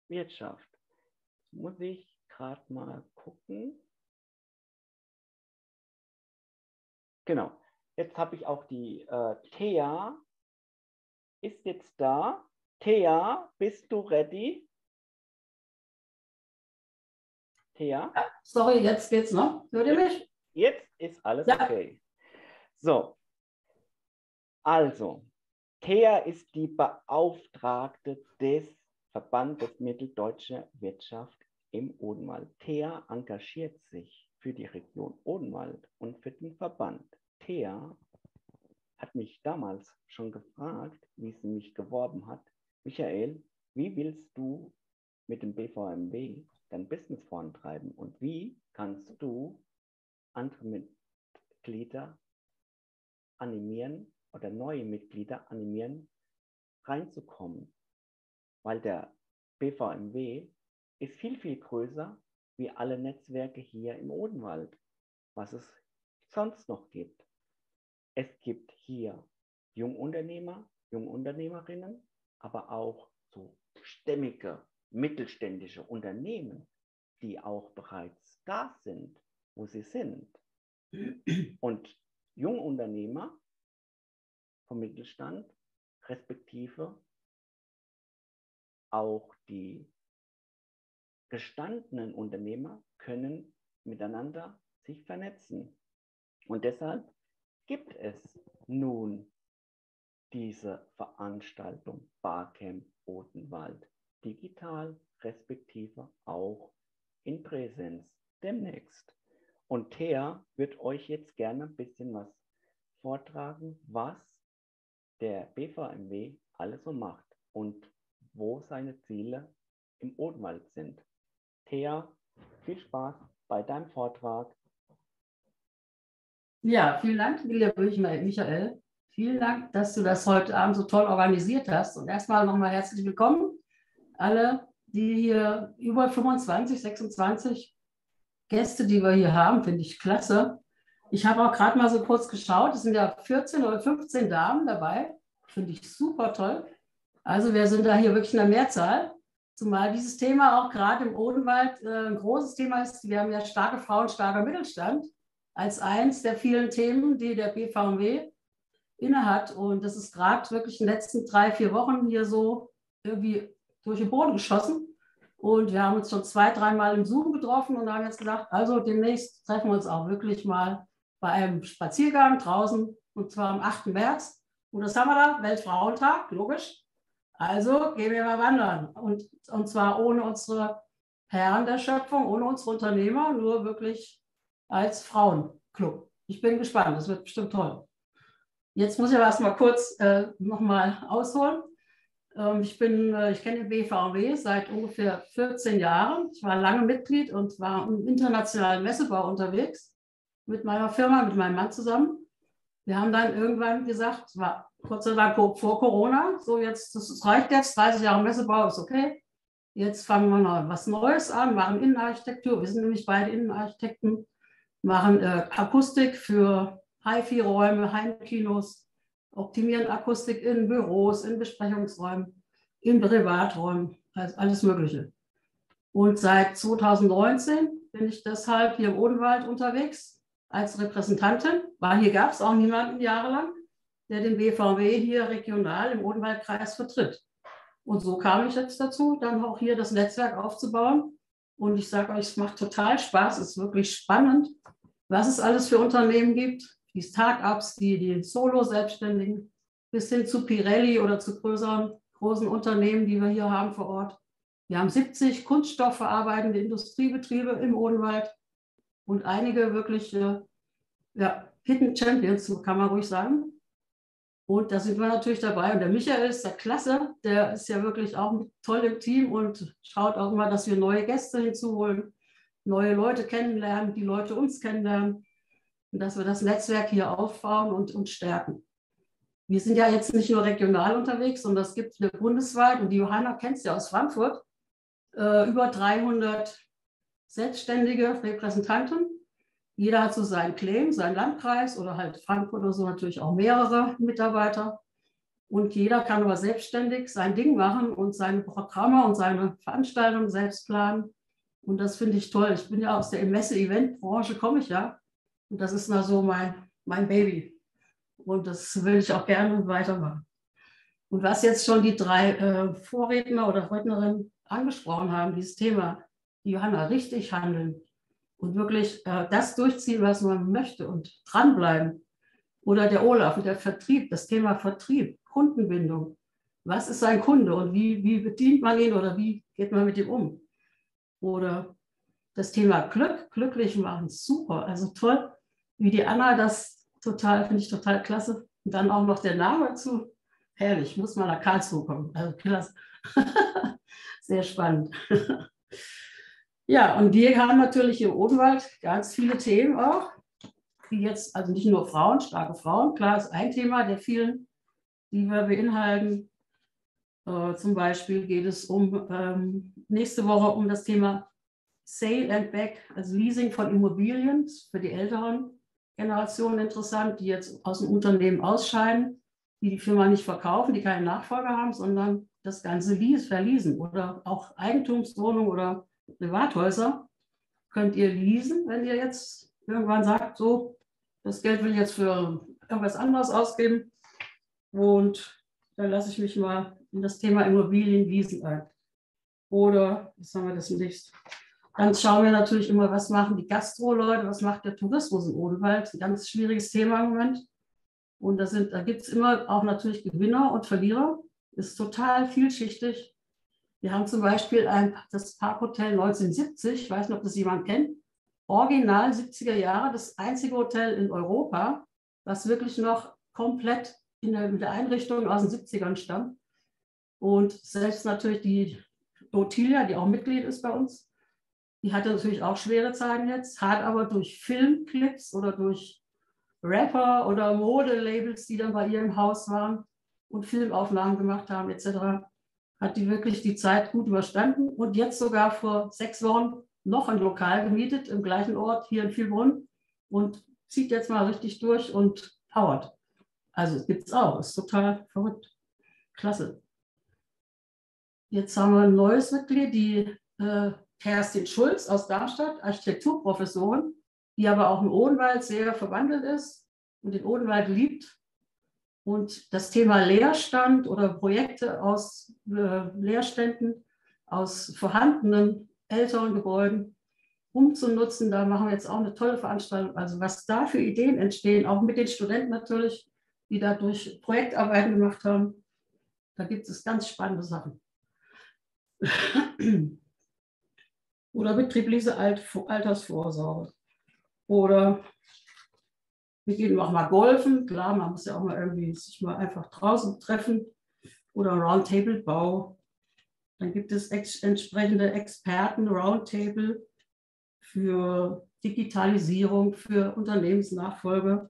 Wirtschaft. Jetzt muss ich gerade mal gucken. Genau. Jetzt habe ich auch die äh, Thea. Ist jetzt da. Thea, bist du ready? Thea? Ja, sorry, jetzt geht's noch. Hört ihr mich? Jetzt ist alles Ja. okay. So. Also, Thea ist die Beauftragte des Verbandes Mitteldeutsche Wirtschaft im Odenwald. Thea engagiert sich für die Region Odenwald und für den Verband. Thea hat mich damals schon gefragt, wie sie mich geworben hat. Michael, wie willst du mit dem BVMW dein Business vorantreiben und wie kannst du andere Mitglieder animieren oder neue Mitglieder animieren, reinzukommen? Weil der BVMW ist viel, viel größer wie alle Netzwerke hier im Odenwald, was es sonst noch gibt. Es gibt hier Jungunternehmer, Jungunternehmerinnen, aber auch so stämmige, mittelständische Unternehmen, die auch bereits da sind, wo sie sind. Und Jungunternehmer vom Mittelstand, respektive auch die gestandenen Unternehmer können miteinander sich vernetzen. Und deshalb gibt es nun diese Veranstaltung Barcamp Odenwald digital, respektive auch in Präsenz demnächst. Und Thea wird euch jetzt gerne ein bisschen was vortragen, was der BVMW alles so macht und wo seine Ziele im Odenwald sind. Thea, viel Spaß bei deinem Vortrag. Ja, vielen Dank, lieber Michael. Vielen Dank, dass du das heute Abend so toll organisiert hast. Und erstmal nochmal herzlich willkommen, alle, die hier über 25, 26 Gäste, die wir hier haben, finde ich klasse. Ich habe auch gerade mal so kurz geschaut, es sind ja 14 oder 15 Damen dabei. Finde ich super toll. Also wir sind da hier wirklich in der Mehrzahl. Zumal dieses Thema auch gerade im Odenwald äh, ein großes Thema ist. Wir haben ja starke Frauen, starker Mittelstand als eins der vielen Themen, die der BVMW innehat. Und das ist gerade wirklich in den letzten drei, vier Wochen hier so irgendwie durch den Boden geschossen. Und wir haben uns schon zwei, dreimal im Zoom getroffen und haben jetzt gesagt, also demnächst treffen wir uns auch wirklich mal bei einem Spaziergang draußen und zwar am 8. März. Und das haben wir da, Weltfrauentag, logisch. Also gehen wir mal wandern. Und, und zwar ohne unsere Herren der Schöpfung, ohne unsere Unternehmer, nur wirklich als Frauenclub. Ich bin gespannt, das wird bestimmt toll. Jetzt muss ich aber erstmal kurz äh, nochmal ausholen. Ähm, ich bin, äh, ich kenne den BVW seit ungefähr 14 Jahren. Ich war lange Mitglied und war im internationalen Messebau unterwegs mit meiner Firma, mit meinem Mann zusammen. Wir haben dann irgendwann gesagt, es war Gott sei Dank vor Corona, so jetzt, das reicht jetzt, 30 Jahre Messebau ist okay. Jetzt fangen wir noch was Neues an, machen Innenarchitektur. Wir sind nämlich beide Innenarchitekten, machen äh, Akustik für HiFi-Räume, Heimkinos, optimieren Akustik in Büros, in Besprechungsräumen, in Privaträumen, also alles Mögliche. Und seit 2019 bin ich deshalb hier im Odenwald unterwegs als Repräsentantin, weil hier gab es auch niemanden jahrelang, der den BVW hier regional im Odenwaldkreis vertritt. Und so kam ich jetzt dazu, dann auch hier das Netzwerk aufzubauen. Und ich sage euch, es macht total Spaß, es ist wirklich spannend, was es alles für Unternehmen gibt, die Start-ups, die, die Solo-Selbstständigen, bis hin zu Pirelli oder zu größeren, großen Unternehmen, die wir hier haben vor Ort. Wir haben 70 kunststoffverarbeitende Industriebetriebe im Odenwald und einige wirklich ja, Hidden Champions, kann man ruhig sagen. Und da sind wir natürlich dabei. Und der Michael ist der Klasse, der ist ja wirklich auch toll im Team und schaut auch mal, dass wir neue Gäste hinzuholen, neue Leute kennenlernen, die Leute uns kennenlernen und dass wir das Netzwerk hier aufbauen und, und stärken. Wir sind ja jetzt nicht nur regional unterwegs, sondern es gibt bundesweit, und die Johanna kennt es ja aus Frankfurt, äh, über 300 selbstständige Repräsentanten. Jeder hat so seinen Claim, seinen Landkreis oder halt Frankfurt oder so natürlich auch mehrere Mitarbeiter. Und jeder kann aber selbstständig sein Ding machen und seine Programme und seine Veranstaltungen selbst planen. Und das finde ich toll. Ich bin ja aus der Messe-Event-Branche, komme ich ja. Und das ist mal so mein, mein Baby. Und das will ich auch gerne weitermachen. Und was jetzt schon die drei äh, Vorredner oder Rednerinnen angesprochen haben, dieses Thema Johanna, richtig handeln und wirklich äh, das durchziehen, was man möchte und dranbleiben. Oder der Olaf, der Vertrieb, das Thema Vertrieb, Kundenbindung. Was ist ein Kunde und wie, wie bedient man ihn oder wie geht man mit ihm um? Oder das Thema Glück, glücklich machen, super, also toll, wie die Anna das total, finde ich total klasse. Und dann auch noch der Name dazu, herrlich, muss mal nach Karlsruhe kommen, also klasse. Sehr spannend. Ja, und wir haben natürlich im Odenwald ganz viele Themen auch, die jetzt, also nicht nur Frauen, starke Frauen, klar ist ein Thema der vielen, die wir beinhalten. Äh, zum Beispiel geht es um ähm, nächste Woche um das Thema Sale and Back, also Leasing von Immobilien für die älteren Generationen interessant, die jetzt aus dem Unternehmen ausscheiden, die die Firma nicht verkaufen, die keinen Nachfolger haben, sondern das Ganze lease, verleasen oder auch Eigentumswohnungen oder Privathäuser könnt ihr leasen, wenn ihr jetzt irgendwann sagt, so, das Geld will ich jetzt für irgendwas anderes ausgeben und dann lasse ich mich mal in das Thema Immobilien leasen ein. Oder, was haben wir das nächste? Dann schauen wir natürlich immer, was machen die Gastro-Leute, was macht der Tourismus im Odenwald. Ein ganz schwieriges Thema im Moment. Und da, da gibt es immer auch natürlich Gewinner und Verlierer. Ist total vielschichtig. Wir haben zum Beispiel ein, das Parkhotel 1970, ich weiß nicht, ob das jemand kennt, original 70er Jahre, das einzige Hotel in Europa, was wirklich noch komplett in der, mit der Einrichtung aus den 70ern stammt. Und selbst natürlich die Otilia, die auch Mitglied ist bei uns, die hatte natürlich auch schwere Zeiten jetzt, hat aber durch Filmclips oder durch Rapper oder Modelabels, die dann bei ihr im Haus waren und Filmaufnahmen gemacht haben etc., hat die wirklich die Zeit gut überstanden und jetzt sogar vor sechs Wochen noch ein Lokal gemietet im gleichen Ort hier in Vielbrunn und zieht jetzt mal richtig durch und powert. Also gibt es auch, ist total verrückt. Klasse. Jetzt haben wir ein neues Mitglied, die äh, Kerstin Schulz aus Darmstadt, Architekturprofessorin, die aber auch im Odenwald sehr verwandelt ist und den Odenwald liebt und das Thema Leerstand oder Projekte aus äh, Leerständen, aus vorhandenen älteren Gebäuden umzunutzen, da machen wir jetzt auch eine tolle Veranstaltung. Also was da für Ideen entstehen, auch mit den Studenten natürlich, die dadurch Projektarbeiten gemacht haben, da gibt es ganz spannende Sachen. Oder betriebliche Altersvorsorge. Oder wir gehen auch mal golfen. Klar, man muss ja auch mal irgendwie sich mal einfach draußen treffen. Oder Roundtable-Bau. Dann gibt es ex entsprechende Experten, Roundtable für Digitalisierung, für Unternehmensnachfolge,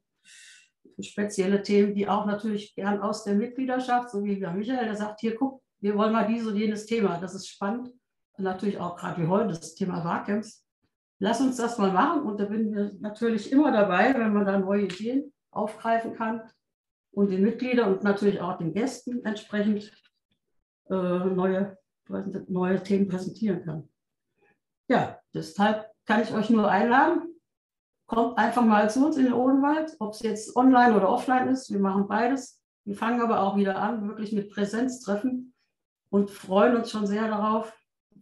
für spezielle Themen, die auch natürlich gern aus der Mitgliedschaft, so wie Michael, der sagt, hier guck, wir wollen mal dieses und jenes Thema. Das ist spannend. Und natürlich auch gerade wie heute das Thema Barcamps lass uns das mal machen. Und da bin ich natürlich immer dabei, wenn man da neue Ideen aufgreifen kann und den Mitgliedern und natürlich auch den Gästen entsprechend äh, neue, neue Themen präsentieren kann. Ja, deshalb kann ich euch nur einladen. Kommt einfach mal zu uns in den Odenwald, ob es jetzt online oder offline ist. Wir machen beides. Wir fangen aber auch wieder an, wirklich mit Präsenztreffen und freuen uns schon sehr darauf.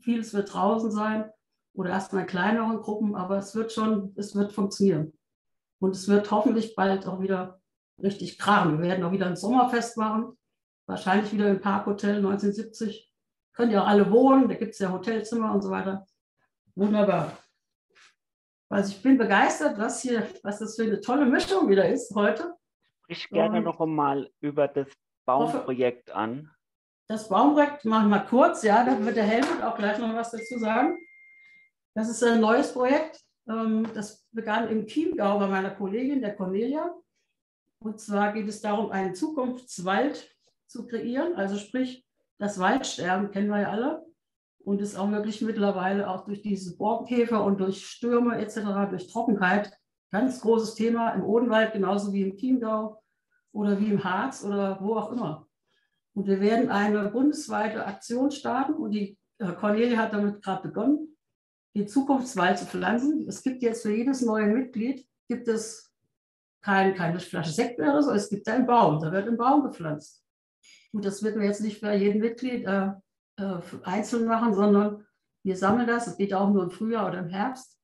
Vieles wird draußen sein oder erstmal in kleineren Gruppen, aber es wird schon, es wird funktionieren. Und es wird hoffentlich bald auch wieder richtig krachen. Wir werden auch wieder ein Sommerfest machen, wahrscheinlich wieder im Parkhotel 1970. Können ja auch alle wohnen, da gibt es ja Hotelzimmer und so weiter. Wunderbar. Also ich bin begeistert, was hier, was das für eine tolle Mischung wieder ist heute. Ich gerne und noch einmal über das Baumprojekt an. Das Baumprojekt machen wir kurz, ja, da wird der Helmut auch gleich noch was dazu sagen. Das ist ein neues Projekt. Ähm, das begann im Chiemgau bei meiner Kollegin, der Cornelia. Und zwar geht es darum, einen Zukunftswald zu kreieren. Also sprich, das Waldsterben kennen wir ja alle. Und ist auch wirklich mittlerweile auch durch diese Borkenkäfer und durch Stürme etc., durch Trockenheit, ganz großes Thema im Odenwald, genauso wie im Chiemgau oder wie im Harz oder wo auch immer. Und wir werden eine bundesweite Aktion starten und die äh, Cornelia hat damit gerade begonnen den Zukunftswald zu pflanzen. Es gibt jetzt für jedes neue Mitglied gibt es kein, keine Flasche Sekt mehr oder so, es gibt einen Baum, da wird ein Baum gepflanzt. Und das wird wir jetzt nicht für jeden Mitglied äh, äh, einzeln machen, sondern wir sammeln das, es geht auch nur im Frühjahr oder im Herbst.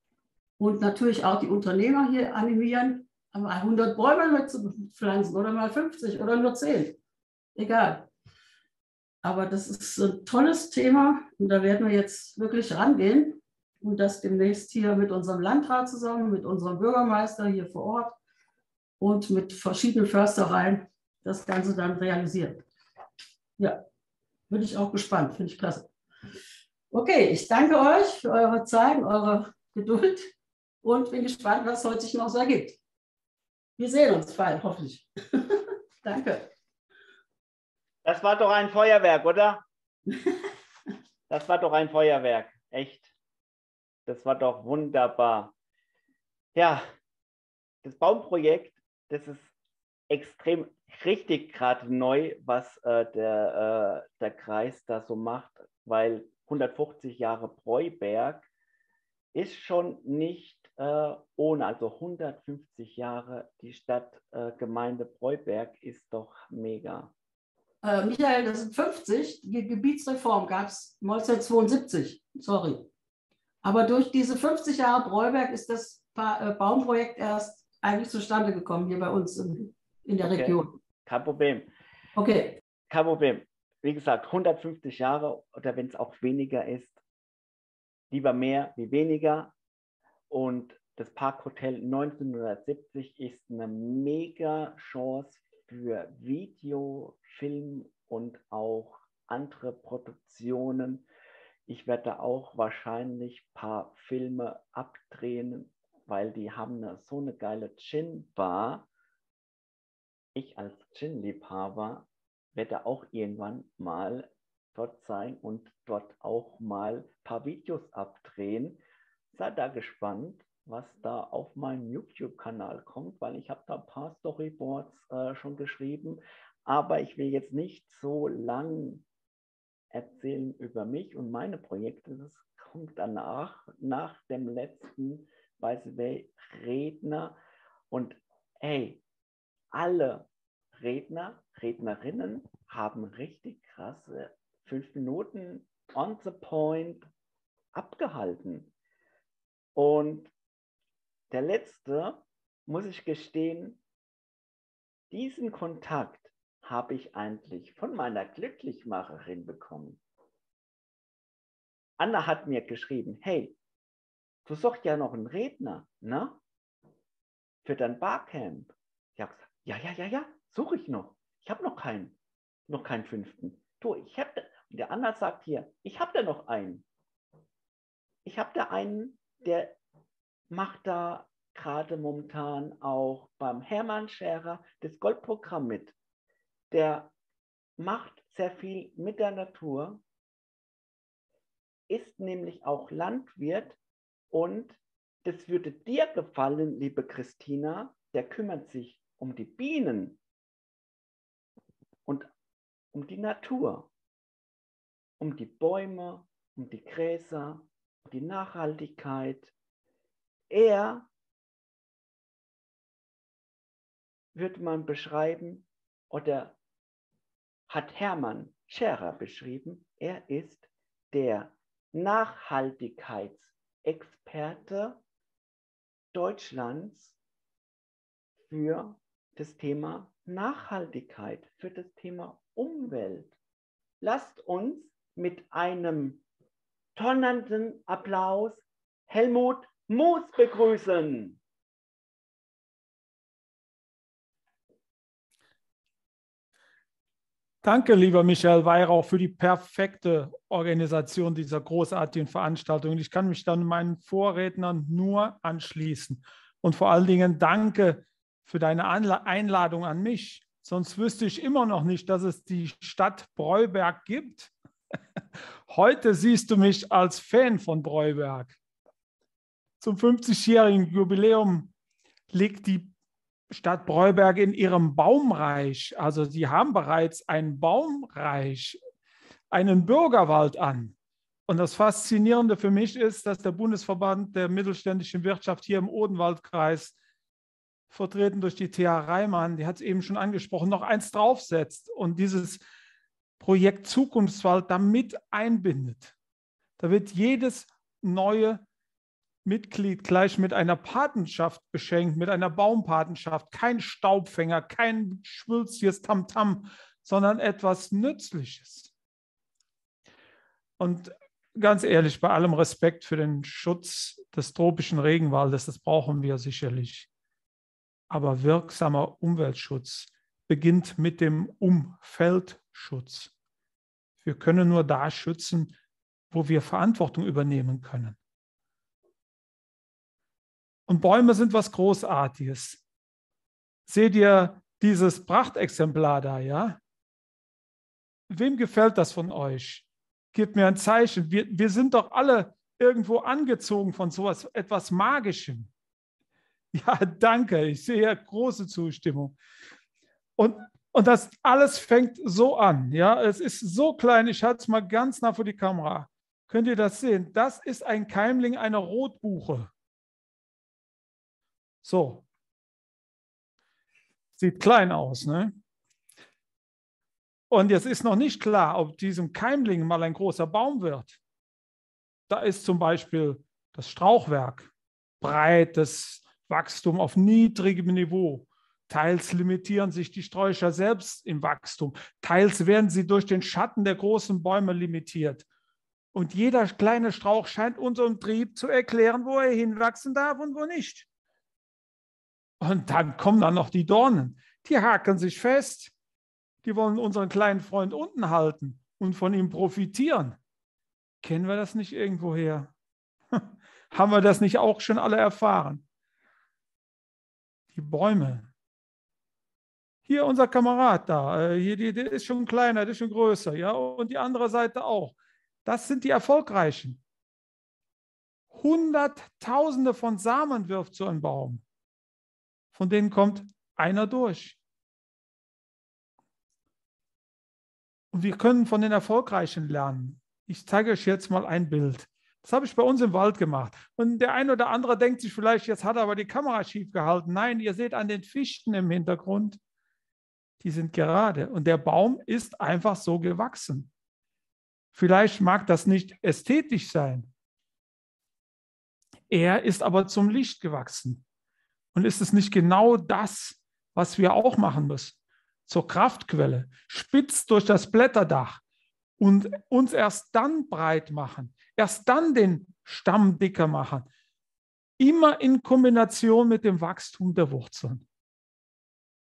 Und natürlich auch die Unternehmer hier animieren, mal 100 Bäume mit zu pflanzen oder mal 50 oder nur 10. Egal. Aber das ist ein tolles Thema und da werden wir jetzt wirklich rangehen und das demnächst hier mit unserem Landrat zusammen, mit unserem Bürgermeister hier vor Ort und mit verschiedenen Förstereien das Ganze dann realisieren. Ja, bin ich auch gespannt, finde ich klasse. Okay, ich danke euch für eure Zeit, eure Geduld und bin gespannt, was heute sich noch so ergibt. Wir sehen uns bald, hoffentlich. danke. Das war doch ein Feuerwerk, oder? Das war doch ein Feuerwerk, echt. Das war doch wunderbar. Ja, das Baumprojekt, das ist extrem richtig gerade neu, was äh, der, äh, der Kreis da so macht, weil 150 Jahre Breuberg ist schon nicht äh, ohne, also 150 Jahre die Stadtgemeinde äh, Breuberg ist doch mega. Äh, Michael, das sind 50. Die Gebietsreform gab es 1972. Sorry. Aber durch diese 50 Jahre Breuberg ist das äh, Baumprojekt erst eigentlich zustande gekommen hier bei uns in, in der okay. Region. Kein Problem. Okay. Kein Problem. wie gesagt, 150 Jahre oder wenn es auch weniger ist, lieber mehr wie weniger. Und das Parkhotel 1970 ist eine mega Chance für Video, Film und auch andere Produktionen. Ich werde auch wahrscheinlich ein paar Filme abdrehen, weil die haben eine, so eine geile Gin-Bar. Ich als Gin-Liebhaber werde auch irgendwann mal dort sein und dort auch mal ein paar Videos abdrehen. Seid da gespannt, was da auf meinem YouTube-Kanal kommt, weil ich habe da ein paar Storyboards äh, schon geschrieben, aber ich will jetzt nicht so lang erzählen über mich und meine Projekte. Das kommt danach, nach dem letzten Way Redner. Und hey, alle Redner, Rednerinnen haben richtig krasse fünf Minuten on the point abgehalten. Und der letzte, muss ich gestehen, diesen Kontakt habe ich eigentlich von meiner Glücklichmacherin bekommen. Anna hat mir geschrieben, hey, du suchst ja noch einen Redner, ne? Für dein Barcamp. Ich habe gesagt, ja, ja, ja, ja, suche ich noch. Ich habe noch keinen, noch keinen fünften. Du, ich habe, der Anna sagt hier, ich habe da noch einen. Ich habe da einen, der macht da gerade momentan auch beim Hermann Scherer das Goldprogramm mit der macht sehr viel mit der Natur, ist nämlich auch Landwirt und das würde dir gefallen, liebe Christina, der kümmert sich um die Bienen und um die Natur, um die Bäume, um die Gräser, um die Nachhaltigkeit. Er würde man beschreiben oder hat Hermann Scherer beschrieben. Er ist der Nachhaltigkeitsexperte Deutschlands für das Thema Nachhaltigkeit, für das Thema Umwelt. Lasst uns mit einem donnernden Applaus Helmut Moos begrüßen. Danke, lieber Michael Weihrauch, für die perfekte Organisation dieser großartigen Veranstaltung. Ich kann mich dann meinen Vorrednern nur anschließen. Und vor allen Dingen danke für deine Einladung an mich. Sonst wüsste ich immer noch nicht, dass es die Stadt Breuberg gibt. Heute siehst du mich als Fan von Breuberg. Zum 50-jährigen Jubiläum legt die Stadt Breuberg in ihrem Baumreich, also sie haben bereits ein Baumreich, einen Bürgerwald an. Und das Faszinierende für mich ist, dass der Bundesverband der mittelständischen Wirtschaft hier im Odenwaldkreis, vertreten durch die TH Reimann, die hat es eben schon angesprochen, noch eins draufsetzt und dieses Projekt Zukunftswald damit einbindet. Da wird jedes neue Mitglied gleich mit einer Patenschaft beschenkt, mit einer Baumpatenschaft. Kein Staubfänger, kein schwülziges Tamtam, sondern etwas Nützliches. Und ganz ehrlich, bei allem Respekt für den Schutz des tropischen Regenwaldes, das brauchen wir sicherlich. Aber wirksamer Umweltschutz beginnt mit dem Umfeldschutz. Wir können nur da schützen, wo wir Verantwortung übernehmen können. Und Bäume sind was Großartiges. Seht ihr dieses Prachtexemplar da, ja? Wem gefällt das von euch? Gebt mir ein Zeichen. Wir, wir sind doch alle irgendwo angezogen von sowas, etwas Magischem. Ja, danke. Ich sehe große Zustimmung. Und, und das alles fängt so an. Ja, es ist so klein. Ich halte es mal ganz nah vor die Kamera. Könnt ihr das sehen? Das ist ein Keimling einer Rotbuche. So. Sieht klein aus, ne? Und jetzt ist noch nicht klar, ob diesem Keimling mal ein großer Baum wird. Da ist zum Beispiel das Strauchwerk, breites Wachstum auf niedrigem Niveau. Teils limitieren sich die Sträucher selbst im Wachstum. Teils werden sie durch den Schatten der großen Bäume limitiert. Und jeder kleine Strauch scheint unserem Trieb zu erklären, wo er hinwachsen darf und wo nicht. Und dann kommen dann noch die Dornen. Die haken sich fest. Die wollen unseren kleinen Freund unten halten und von ihm profitieren. Kennen wir das nicht irgendwoher? Haben wir das nicht auch schon alle erfahren? Die Bäume. Hier unser Kamerad da, äh, hier, der ist schon kleiner, der ist schon größer, ja, und die andere Seite auch. Das sind die Erfolgreichen. Hunderttausende von Samen wirft so ein Baum. Von denen kommt einer durch. Und wir können von den Erfolgreichen lernen. Ich zeige euch jetzt mal ein Bild. Das habe ich bei uns im Wald gemacht. Und der eine oder andere denkt sich vielleicht, jetzt hat er aber die Kamera schief gehalten. Nein, ihr seht an den Fichten im Hintergrund, die sind gerade. Und der Baum ist einfach so gewachsen. Vielleicht mag das nicht ästhetisch sein. Er ist aber zum Licht gewachsen. Und ist es nicht genau das, was wir auch machen müssen? Zur Kraftquelle, spitz durch das Blätterdach und uns erst dann breit machen, erst dann den Stamm dicker machen. Immer in Kombination mit dem Wachstum der Wurzeln.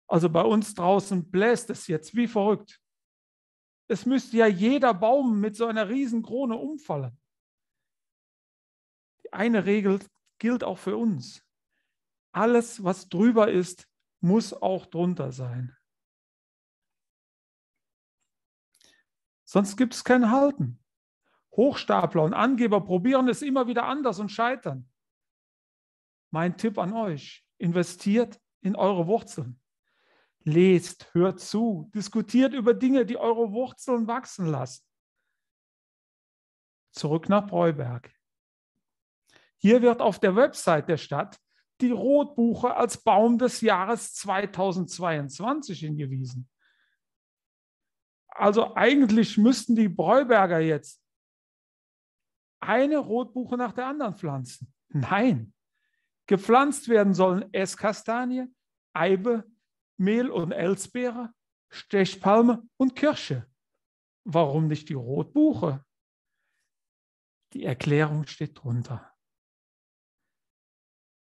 Also bei uns draußen bläst es jetzt wie verrückt. Es müsste ja jeder Baum mit so einer Riesenkrone umfallen. Die eine Regel gilt auch für uns. Alles, was drüber ist, muss auch drunter sein. Sonst gibt es kein Halten. Hochstapler und Angeber probieren es immer wieder anders und scheitern. Mein Tipp an euch, investiert in eure Wurzeln. Lest, hört zu, diskutiert über Dinge, die eure Wurzeln wachsen lassen. Zurück nach Breuberg. Hier wird auf der Website der Stadt die Rotbuche als Baum des Jahres 2022 hingewiesen. Also eigentlich müssten die Breuberger jetzt eine Rotbuche nach der anderen pflanzen. Nein, gepflanzt werden sollen Esskastanie, Eibe, Mehl- und Elsbeere, Stechpalme und Kirsche. Warum nicht die Rotbuche? Die Erklärung steht drunter.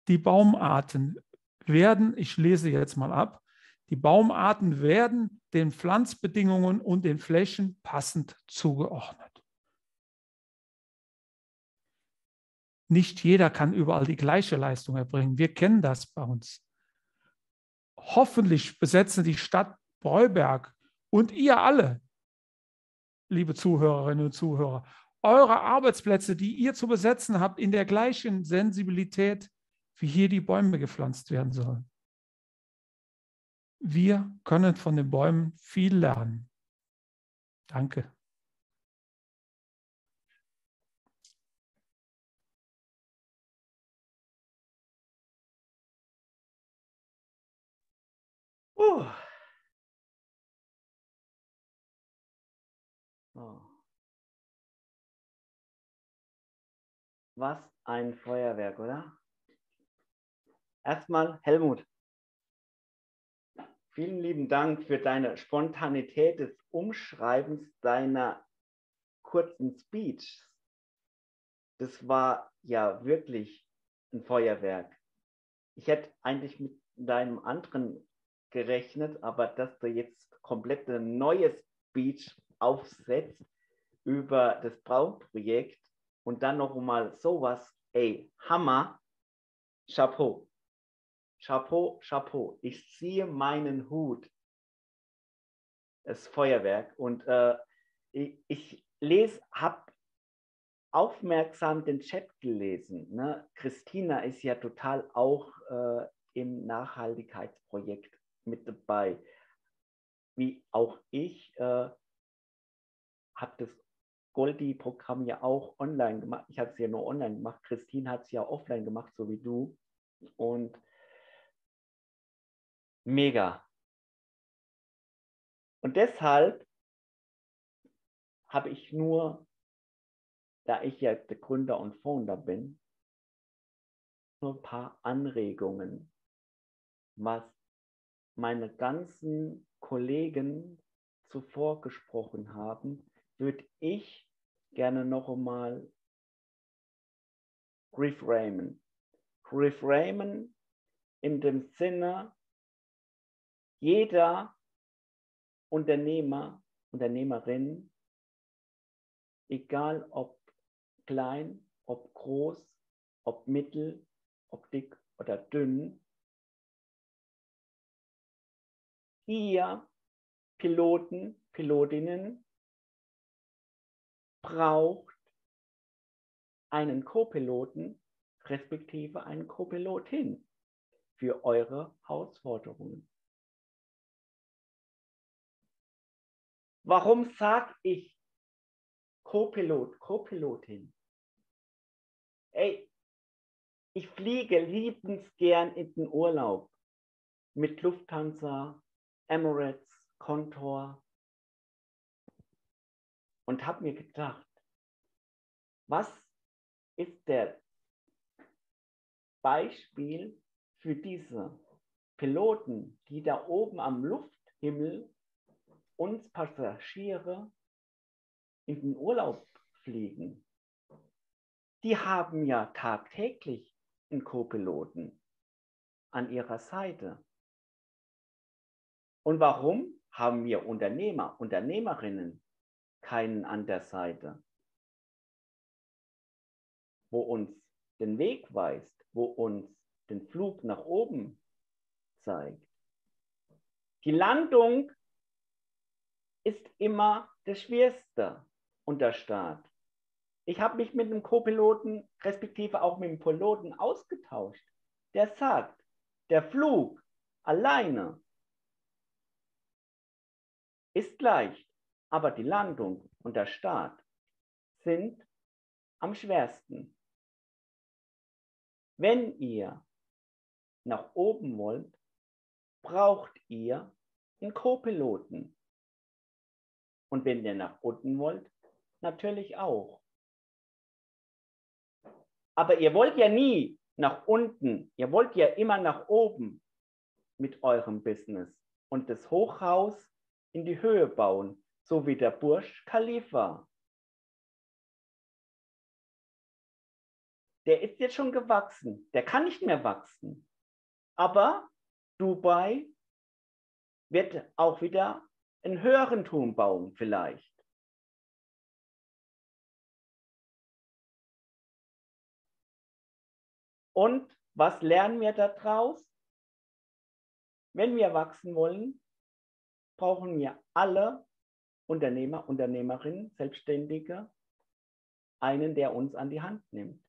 Die Baumarten werden, ich lese jetzt mal ab, die Baumarten werden den Pflanzbedingungen und den Flächen passend zugeordnet. Nicht jeder kann überall die gleiche Leistung erbringen. Wir kennen das bei uns. Hoffentlich besetzen die Stadt Breuberg und ihr alle, liebe Zuhörerinnen und Zuhörer, eure Arbeitsplätze, die ihr zu besetzen habt, in der gleichen Sensibilität, wie hier die Bäume gepflanzt werden sollen. Wir können von den Bäumen viel lernen. Danke. Uh. Was ein Feuerwerk, oder? Erstmal Helmut. Vielen lieben Dank für deine Spontanität des Umschreibens deiner kurzen Speech. Das war ja wirklich ein Feuerwerk. Ich hätte eigentlich mit deinem anderen gerechnet, aber dass du jetzt komplett ein neues Speech aufsetzt über das Braunprojekt und dann noch mal sowas, ey, Hammer, Chapeau. Chapeau, Chapeau. Ich ziehe meinen Hut. Das Feuerwerk. Und äh, ich, ich lese, habe aufmerksam den Chat gelesen. Ne? Christina ist ja total auch äh, im Nachhaltigkeitsprojekt mit dabei. Wie auch ich äh, habe das Goldi-Programm ja auch online gemacht. Ich habe es ja nur online gemacht. Christine hat es ja offline gemacht, so wie du. Und mega. Und deshalb habe ich nur, da ich ja der Gründer und Founder bin, nur ein paar Anregungen, was meine ganzen Kollegen zuvor gesprochen haben, würde ich gerne noch einmal reframen. Reframen in dem Sinne, jeder Unternehmer, Unternehmerin, egal ob klein, ob groß, ob mittel, ob dick oder dünn, ihr Piloten, Pilotinnen braucht einen Co-Piloten respektive einen Co-Pilotin für eure Herausforderungen. Warum sage ich Co-Pilot, Co-Pilotin? Ey, ich fliege liebensgern in den Urlaub mit Lufthansa, Emirates, Contour und habe mir gedacht, was ist der Beispiel für diese Piloten, die da oben am Lufthimmel uns Passagiere in den Urlaub fliegen? Die haben ja tagtäglich einen Co-Piloten an ihrer Seite. Und warum haben wir Unternehmer, Unternehmerinnen keinen an der Seite, wo uns den Weg weist, wo uns den Flug nach oben zeigt? Die Landung ist immer das Schwerste unter Start. Ich habe mich mit dem Co-Piloten, respektive auch mit dem Piloten ausgetauscht. Der sagt, der Flug alleine ist leicht, aber die Landung und der Start sind am schwersten. Wenn ihr nach oben wollt, braucht ihr einen Co-Piloten. Und wenn ihr nach unten wollt, natürlich auch. Aber ihr wollt ja nie nach unten, ihr wollt ja immer nach oben mit eurem Business. Und das Hochhaus in die Höhe bauen, so wie der Bursch Khalifa. Der ist jetzt schon gewachsen, der kann nicht mehr wachsen. Aber Dubai wird auch wieder einen höheren bauen vielleicht. Und was lernen wir daraus? Wenn wir wachsen wollen, brauchen wir alle Unternehmer, Unternehmerinnen, Selbstständige einen, der uns an die Hand nimmt.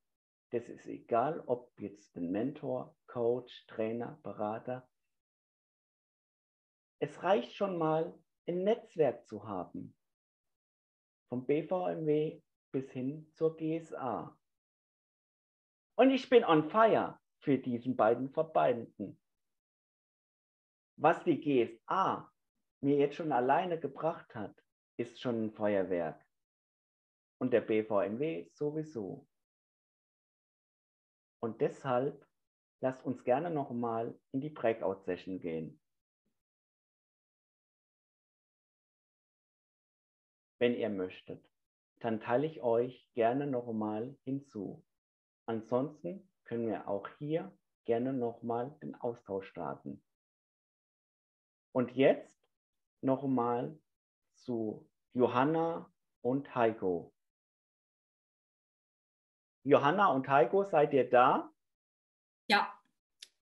Das ist egal, ob jetzt ein Mentor, Coach, Trainer, Berater. Es reicht schon mal, ein Netzwerk zu haben. Vom BVMW bis hin zur GSA. Und ich bin on fire für diesen beiden Verbanden. Was die GSA mir jetzt schon alleine gebracht hat, ist schon ein Feuerwerk. Und der BVMW sowieso. Und deshalb lasst uns gerne nochmal in die Breakout-Session gehen. Wenn ihr möchtet, dann teile ich euch gerne nochmal hinzu. Ansonsten können wir auch hier gerne nochmal den Austausch starten. Und jetzt nochmal zu Johanna und Heiko. Johanna und Heiko, seid ihr da? Ja.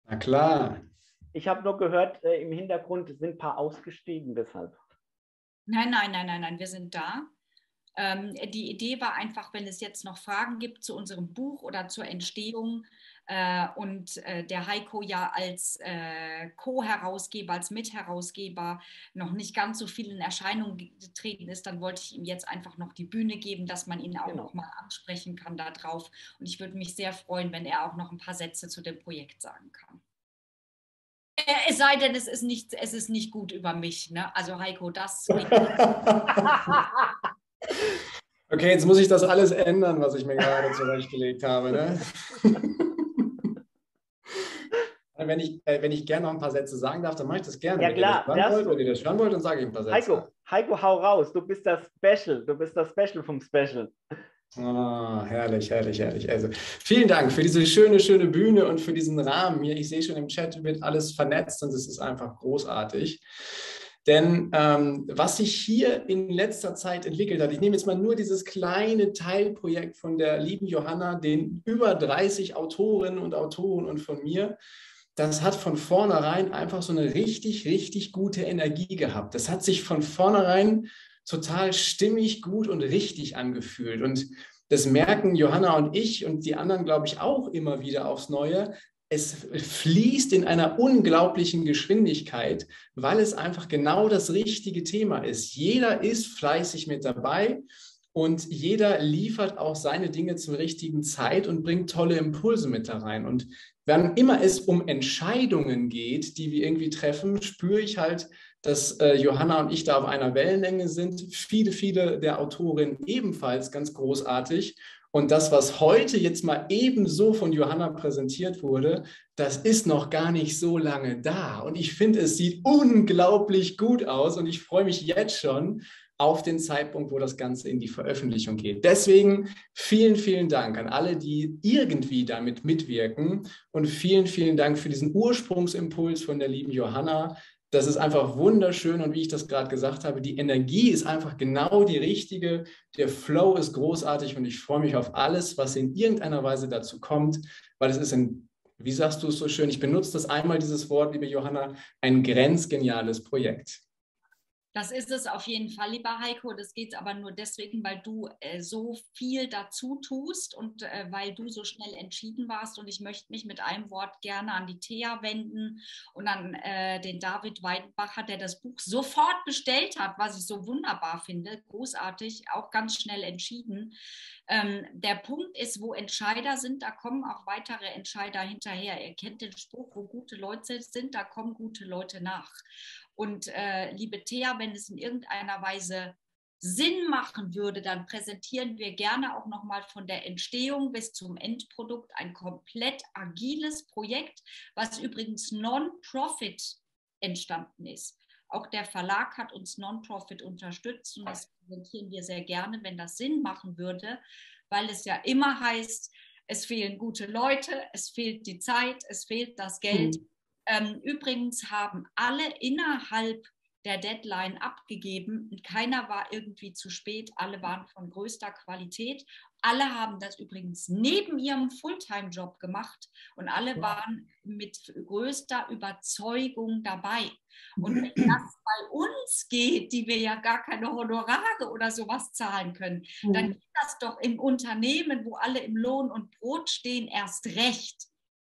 Na klar. Ich habe nur gehört, äh, im Hintergrund sind ein paar ausgestiegen, deshalb. Nein, nein, nein, nein, nein, wir sind da. Ähm, die Idee war einfach, wenn es jetzt noch Fragen gibt zu unserem Buch oder zur Entstehung, äh, und äh, der Heiko ja als äh, Co-Herausgeber, als Mitherausgeber noch nicht ganz so viel in Erscheinung getreten ist, dann wollte ich ihm jetzt einfach noch die Bühne geben, dass man ihn auch genau. noch mal ansprechen kann darauf. Und ich würde mich sehr freuen, wenn er auch noch ein paar Sätze zu dem Projekt sagen kann. Es sei denn, es ist nicht, es ist nicht gut über mich. Ne? Also Heiko, das. okay, jetzt muss ich das alles ändern, was ich mir gerade zurechtgelegt habe. Ne? wenn ich, äh, wenn ich gerne noch ein paar Sätze sagen darf, dann mache ich das gerne. Ja, wenn klar. Ihr das wollt, wenn ihr das hören wollt, dann sage ich ein paar Sätze. Heiko, Heiko, hau raus. Du bist das Special. Du bist das Special vom Special. Ah, herrlich, herrlich, herrlich. Also vielen Dank für diese schöne, schöne Bühne und für diesen Rahmen hier. Ich sehe schon im Chat wird alles vernetzt und es ist einfach großartig. Denn ähm, was sich hier in letzter Zeit entwickelt hat, ich nehme jetzt mal nur dieses kleine Teilprojekt von der lieben Johanna, den über 30 Autorinnen und Autoren und von mir, das hat von vornherein einfach so eine richtig, richtig gute Energie gehabt. Das hat sich von vornherein total stimmig, gut und richtig angefühlt. Und das merken Johanna und ich und die anderen, glaube ich, auch immer wieder aufs Neue. Es fließt in einer unglaublichen Geschwindigkeit, weil es einfach genau das richtige Thema ist. Jeder ist fleißig mit dabei und jeder liefert auch seine Dinge zur richtigen Zeit und bringt tolle Impulse mit da rein. Und wann immer es um Entscheidungen geht, die wir irgendwie treffen, spüre ich halt, dass äh, Johanna und ich da auf einer Wellenlänge sind. Viele, viele der Autorinnen ebenfalls ganz großartig. Und das, was heute jetzt mal ebenso von Johanna präsentiert wurde, das ist noch gar nicht so lange da. Und ich finde, es sieht unglaublich gut aus. Und ich freue mich jetzt schon auf den Zeitpunkt, wo das Ganze in die Veröffentlichung geht. Deswegen vielen, vielen Dank an alle, die irgendwie damit mitwirken. Und vielen, vielen Dank für diesen Ursprungsimpuls von der lieben Johanna, das ist einfach wunderschön und wie ich das gerade gesagt habe, die Energie ist einfach genau die richtige, der Flow ist großartig und ich freue mich auf alles, was in irgendeiner Weise dazu kommt, weil es ist ein, wie sagst du es so schön, ich benutze das einmal, dieses Wort, liebe Johanna, ein grenzgeniales Projekt. Das ist es auf jeden Fall, lieber Heiko. Das geht aber nur deswegen, weil du äh, so viel dazu tust und äh, weil du so schnell entschieden warst. Und ich möchte mich mit einem Wort gerne an die Thea wenden und an äh, den David Weidenbacher, der das Buch sofort bestellt hat, was ich so wunderbar finde. Großartig, auch ganz schnell entschieden. Ähm, der Punkt ist, wo Entscheider sind, da kommen auch weitere Entscheider hinterher. Ihr kennt den Spruch, wo gute Leute sind, da kommen gute Leute nach. Und äh, liebe Thea, wenn es in irgendeiner Weise Sinn machen würde, dann präsentieren wir gerne auch nochmal von der Entstehung bis zum Endprodukt ein komplett agiles Projekt, was übrigens Non-Profit entstanden ist. Auch der Verlag hat uns Non-Profit unterstützt und das präsentieren wir sehr gerne, wenn das Sinn machen würde, weil es ja immer heißt, es fehlen gute Leute, es fehlt die Zeit, es fehlt das Geld. Mhm. Ähm, übrigens haben alle innerhalb der Deadline abgegeben und keiner war irgendwie zu spät. Alle waren von größter Qualität. Alle haben das übrigens neben ihrem Fulltime-Job gemacht und alle waren mit größter Überzeugung dabei. Und wenn das bei uns geht, die wir ja gar keine Honorare oder sowas zahlen können, dann mhm. geht das doch im Unternehmen, wo alle im Lohn und Brot stehen, erst recht.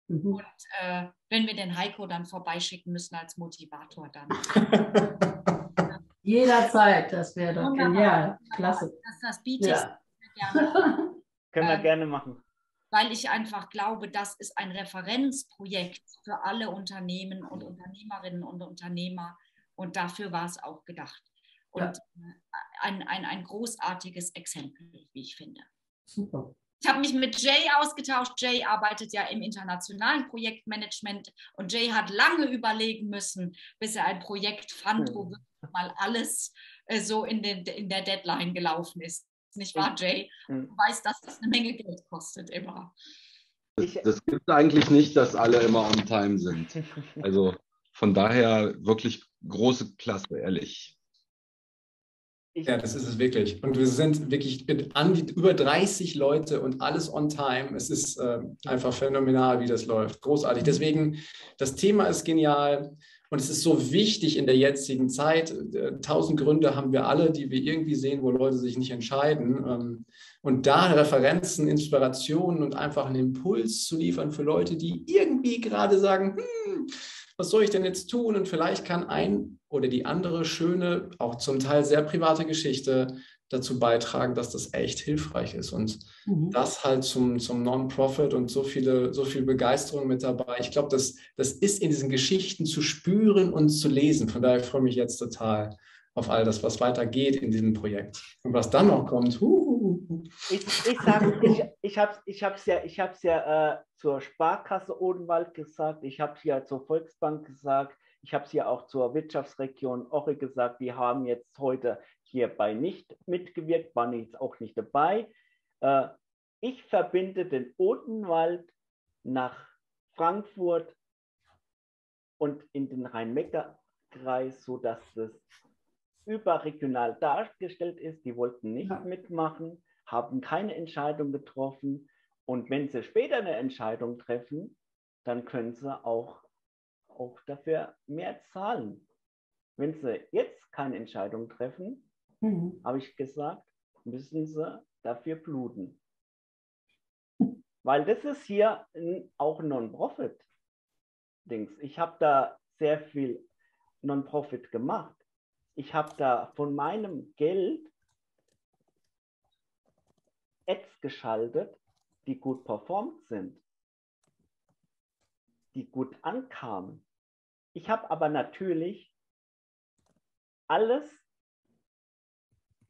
Mhm. Und äh, wenn wir den Heiko dann vorbeischicken müssen als Motivator, dann. Jederzeit, das wäre doch genial. Klasse. Das, das biete ja. gerne. Können wir ähm, gerne machen. Weil ich einfach glaube, das ist ein Referenzprojekt für alle Unternehmen und Unternehmerinnen und Unternehmer. Und dafür war es auch gedacht. Und ja. Äh, ein, ein, ein großartiges Exempel, wie ich finde. Super. Ich habe mich mit Jay ausgetauscht. Jay arbeitet ja im internationalen Projektmanagement und Jay hat lange überlegen müssen, bis er ein Projekt fand, wo hm. mal alles äh, so in, den, in der Deadline gelaufen ist. Nicht wahr, Jay? Hm. Du weißt, dass das eine Menge Geld kostet immer. Das, das gibt eigentlich nicht, dass alle immer on time sind. Also von daher wirklich große Klasse, ehrlich. Ja, das ist es wirklich. Und wir sind wirklich mit an die, über 30 Leute und alles on time. Es ist äh, einfach phänomenal, wie das läuft. Großartig. Deswegen, das Thema ist genial und es ist so wichtig in der jetzigen Zeit. Äh, tausend Gründe haben wir alle, die wir irgendwie sehen, wo Leute sich nicht entscheiden. Ähm, und da Referenzen, Inspirationen und einfach einen Impuls zu liefern für Leute, die irgendwie gerade sagen, hm, was soll ich denn jetzt tun? Und vielleicht kann ein oder die andere schöne, auch zum Teil sehr private Geschichte dazu beitragen, dass das echt hilfreich ist. Und mhm. das halt zum, zum Non-Profit und so viele, so viel Begeisterung mit dabei. Ich glaube, das, das ist in diesen Geschichten zu spüren und zu lesen. Von daher freue ich mich jetzt total auf all das, was weitergeht in diesem Projekt. Und was dann noch kommt, ich, ich, ich, ich habe es ich hab's ja, ich hab's ja äh, zur Sparkasse Odenwald gesagt, ich habe es ja zur Volksbank gesagt, ich habe es ja auch zur Wirtschaftsregion Orre gesagt, die haben jetzt heute hierbei nicht mitgewirkt, waren jetzt auch nicht dabei. Äh, ich verbinde den Odenwald nach Frankfurt und in den Rhein-Neckar-Kreis, sodass das überregional dargestellt ist. Die wollten nicht ja. mitmachen, haben keine Entscheidung getroffen. Und wenn sie später eine Entscheidung treffen, dann können sie auch, auch dafür mehr zahlen. Wenn sie jetzt keine Entscheidung treffen, mhm. habe ich gesagt, müssen sie dafür bluten. Weil das ist hier auch Non-Profit-Dings. Ich habe da sehr viel Non-Profit gemacht. Ich habe da von meinem Geld Ads geschaltet, die gut performt sind, die gut ankamen. Ich habe aber natürlich alles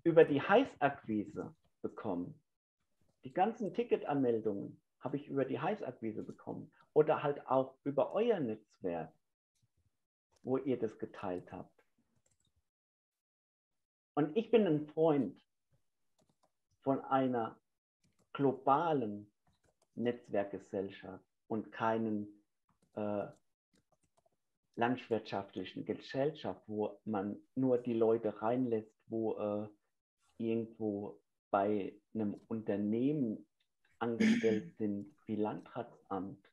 über die Heißakquise bekommen. Die ganzen Ticketanmeldungen habe ich über die Heißakquise bekommen oder halt auch über euer Netzwerk, wo ihr das geteilt habt. Und ich bin ein Freund von einer globalen Netzwerkgesellschaft und keinen äh, landwirtschaftlichen Gesellschaft, wo man nur die Leute reinlässt, wo äh, irgendwo bei einem Unternehmen angestellt sind wie Landratsamt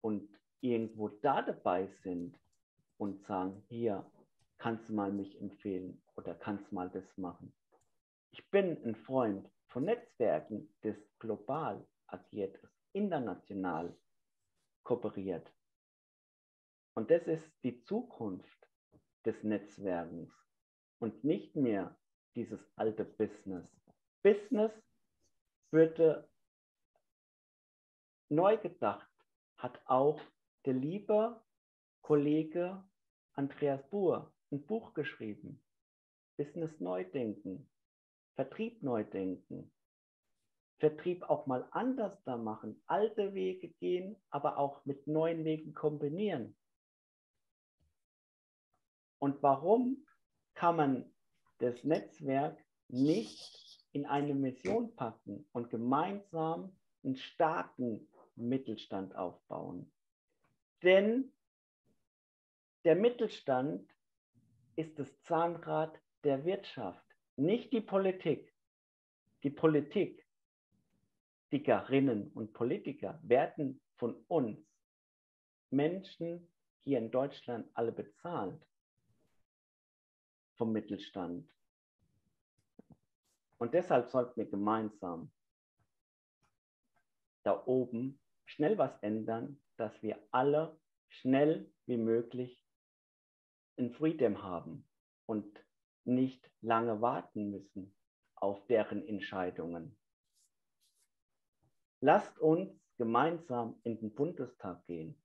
und irgendwo da dabei sind und sagen, hier, kannst du mal mich empfehlen oder kannst mal das machen. Ich bin ein Freund von Netzwerken, das global agiert, das international kooperiert. Und das ist die Zukunft des Netzwerkens und nicht mehr dieses alte Business. Business würde neu gedacht hat auch der liebe Kollege Andreas Buhr ein Buch geschrieben. Business Neudenken, Vertrieb Neudenken, Vertrieb auch mal anders da machen, alte Wege gehen, aber auch mit neuen Wegen kombinieren. Und warum kann man das Netzwerk nicht in eine Mission packen und gemeinsam einen starken Mittelstand aufbauen. Denn der Mittelstand ist das Zahnrad der Wirtschaft, nicht die Politik. Die Politik, Politikerinnen und Politiker werden von uns Menschen hier in Deutschland alle bezahlt vom Mittelstand. Und deshalb sollten wir gemeinsam da oben schnell was ändern, dass wir alle schnell wie möglich ein Freedom haben und nicht lange warten müssen auf deren Entscheidungen. Lasst uns gemeinsam in den Bundestag gehen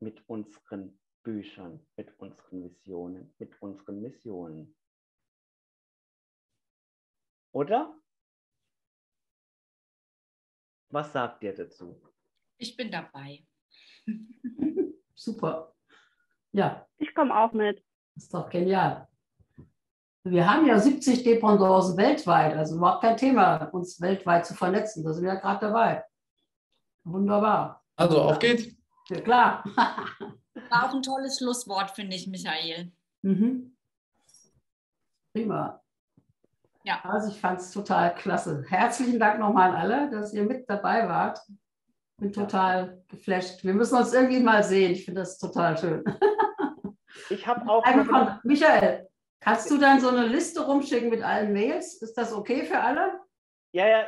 mit unseren Büchern, mit unseren Visionen, mit unseren Missionen. Oder? Was sagt ihr dazu? Ich bin dabei. Super. Ja. Ich komme auch mit. ist doch genial. Wir haben ja 70 Dependancen weltweit, also überhaupt kein Thema, uns weltweit zu vernetzen. Da sind wir ja gerade dabei. Wunderbar. Also auf geht's. Ja, klar. War auch ein tolles Schlusswort, finde ich, Michael. Mhm. Prima. Ja. Also ich fand es total klasse. Herzlichen Dank nochmal an alle, dass ihr mit dabei wart. Bin total geflasht. Wir müssen uns irgendwie mal sehen. Ich finde das total schön. Ich habe auch. Von, Michael, kannst du dann so eine Liste rumschicken mit allen Mails? Ist das okay für alle? Ja, ja,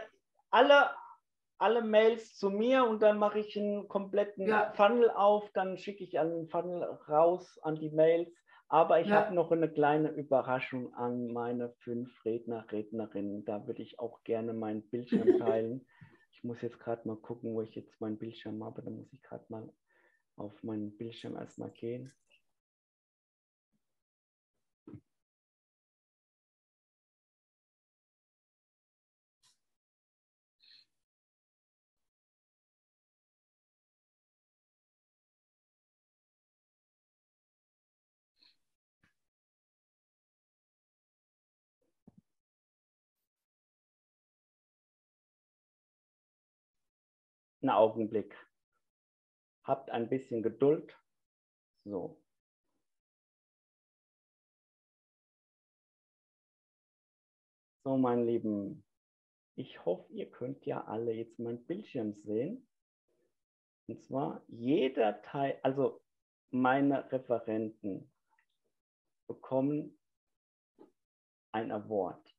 alle, alle Mails zu mir und dann mache ich einen kompletten ja. Funnel auf. Dann schicke ich einen Funnel raus an die Mails. Aber ich ja. habe noch eine kleine Überraschung an meine fünf Redner, Rednerinnen. Da würde ich auch gerne meinen Bildschirm teilen. ich muss jetzt gerade mal gucken, wo ich jetzt meinen Bildschirm habe. Da muss ich gerade mal auf meinen Bildschirm erstmal gehen. Einen Augenblick. Habt ein bisschen Geduld. So. So, mein Lieben, ich hoffe, ihr könnt ja alle jetzt mein Bildschirm sehen. Und zwar jeder Teil, also meine Referenten bekommen ein Award.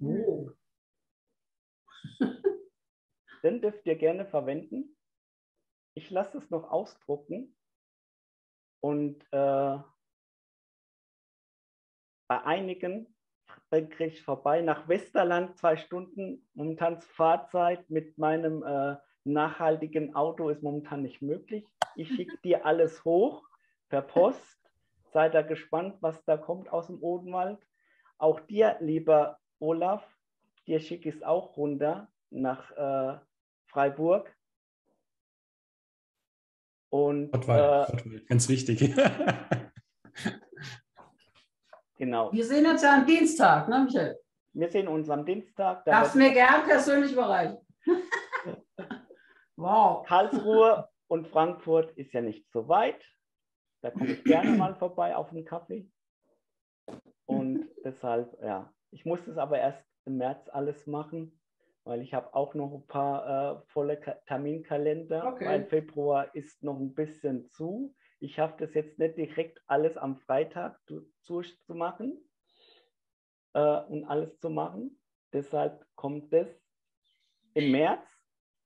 Oh. Den dürft ihr gerne verwenden. Ich lasse es noch ausdrucken und äh, bei einigen kriege ich vorbei nach Westerland zwei Stunden. Momentan Fahrzeit mit meinem äh, nachhaltigen Auto ist momentan nicht möglich. Ich schicke dir alles hoch per Post. Seid da gespannt, was da kommt aus dem Odenwald. Auch dir, lieber Olaf, dir schicke ich es auch runter nach äh, Freiburg. Und Rottweil, äh, Rottweil, ganz wichtig. genau, Wir sehen uns ja am Dienstag, ne, Michael? wir sehen uns am Dienstag. Da Darfst mir gern persönlich überreichen. wow. Karlsruhe und Frankfurt ist ja nicht so weit. Da komme ich gerne mal vorbei auf einen Kaffee. Und deshalb, ja, ich muss es aber erst im März alles machen, weil ich habe auch noch ein paar äh, volle Ka Terminkalender. Okay. Weil Februar ist noch ein bisschen zu. Ich schaffe das jetzt nicht direkt alles am Freitag zu, zu zu machen äh, und alles zu machen. Deshalb kommt es im März,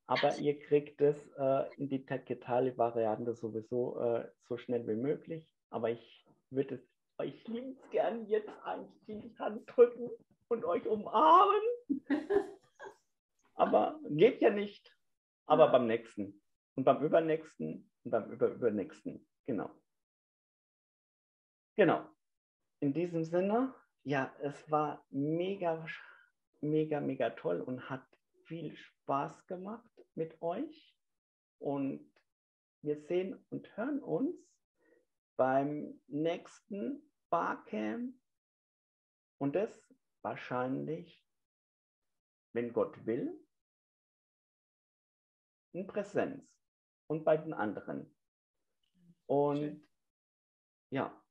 aber ihr kriegt es äh, in die digitale Variante sowieso äh, so schnell wie möglich. Aber ich würde es euch liebend gern jetzt eigentlich die Hand drücken und euch umarmen. aber geht ja nicht. Aber beim nächsten und beim übernächsten und beim überübernächsten. Genau. Genau. In diesem Sinne, ja, es war mega, mega, mega toll und hat viel Spaß gemacht mit euch. Und wir sehen und hören uns beim nächsten Barcamp. Und das wahrscheinlich, wenn Gott will, in Präsenz und bei den anderen. Und ja,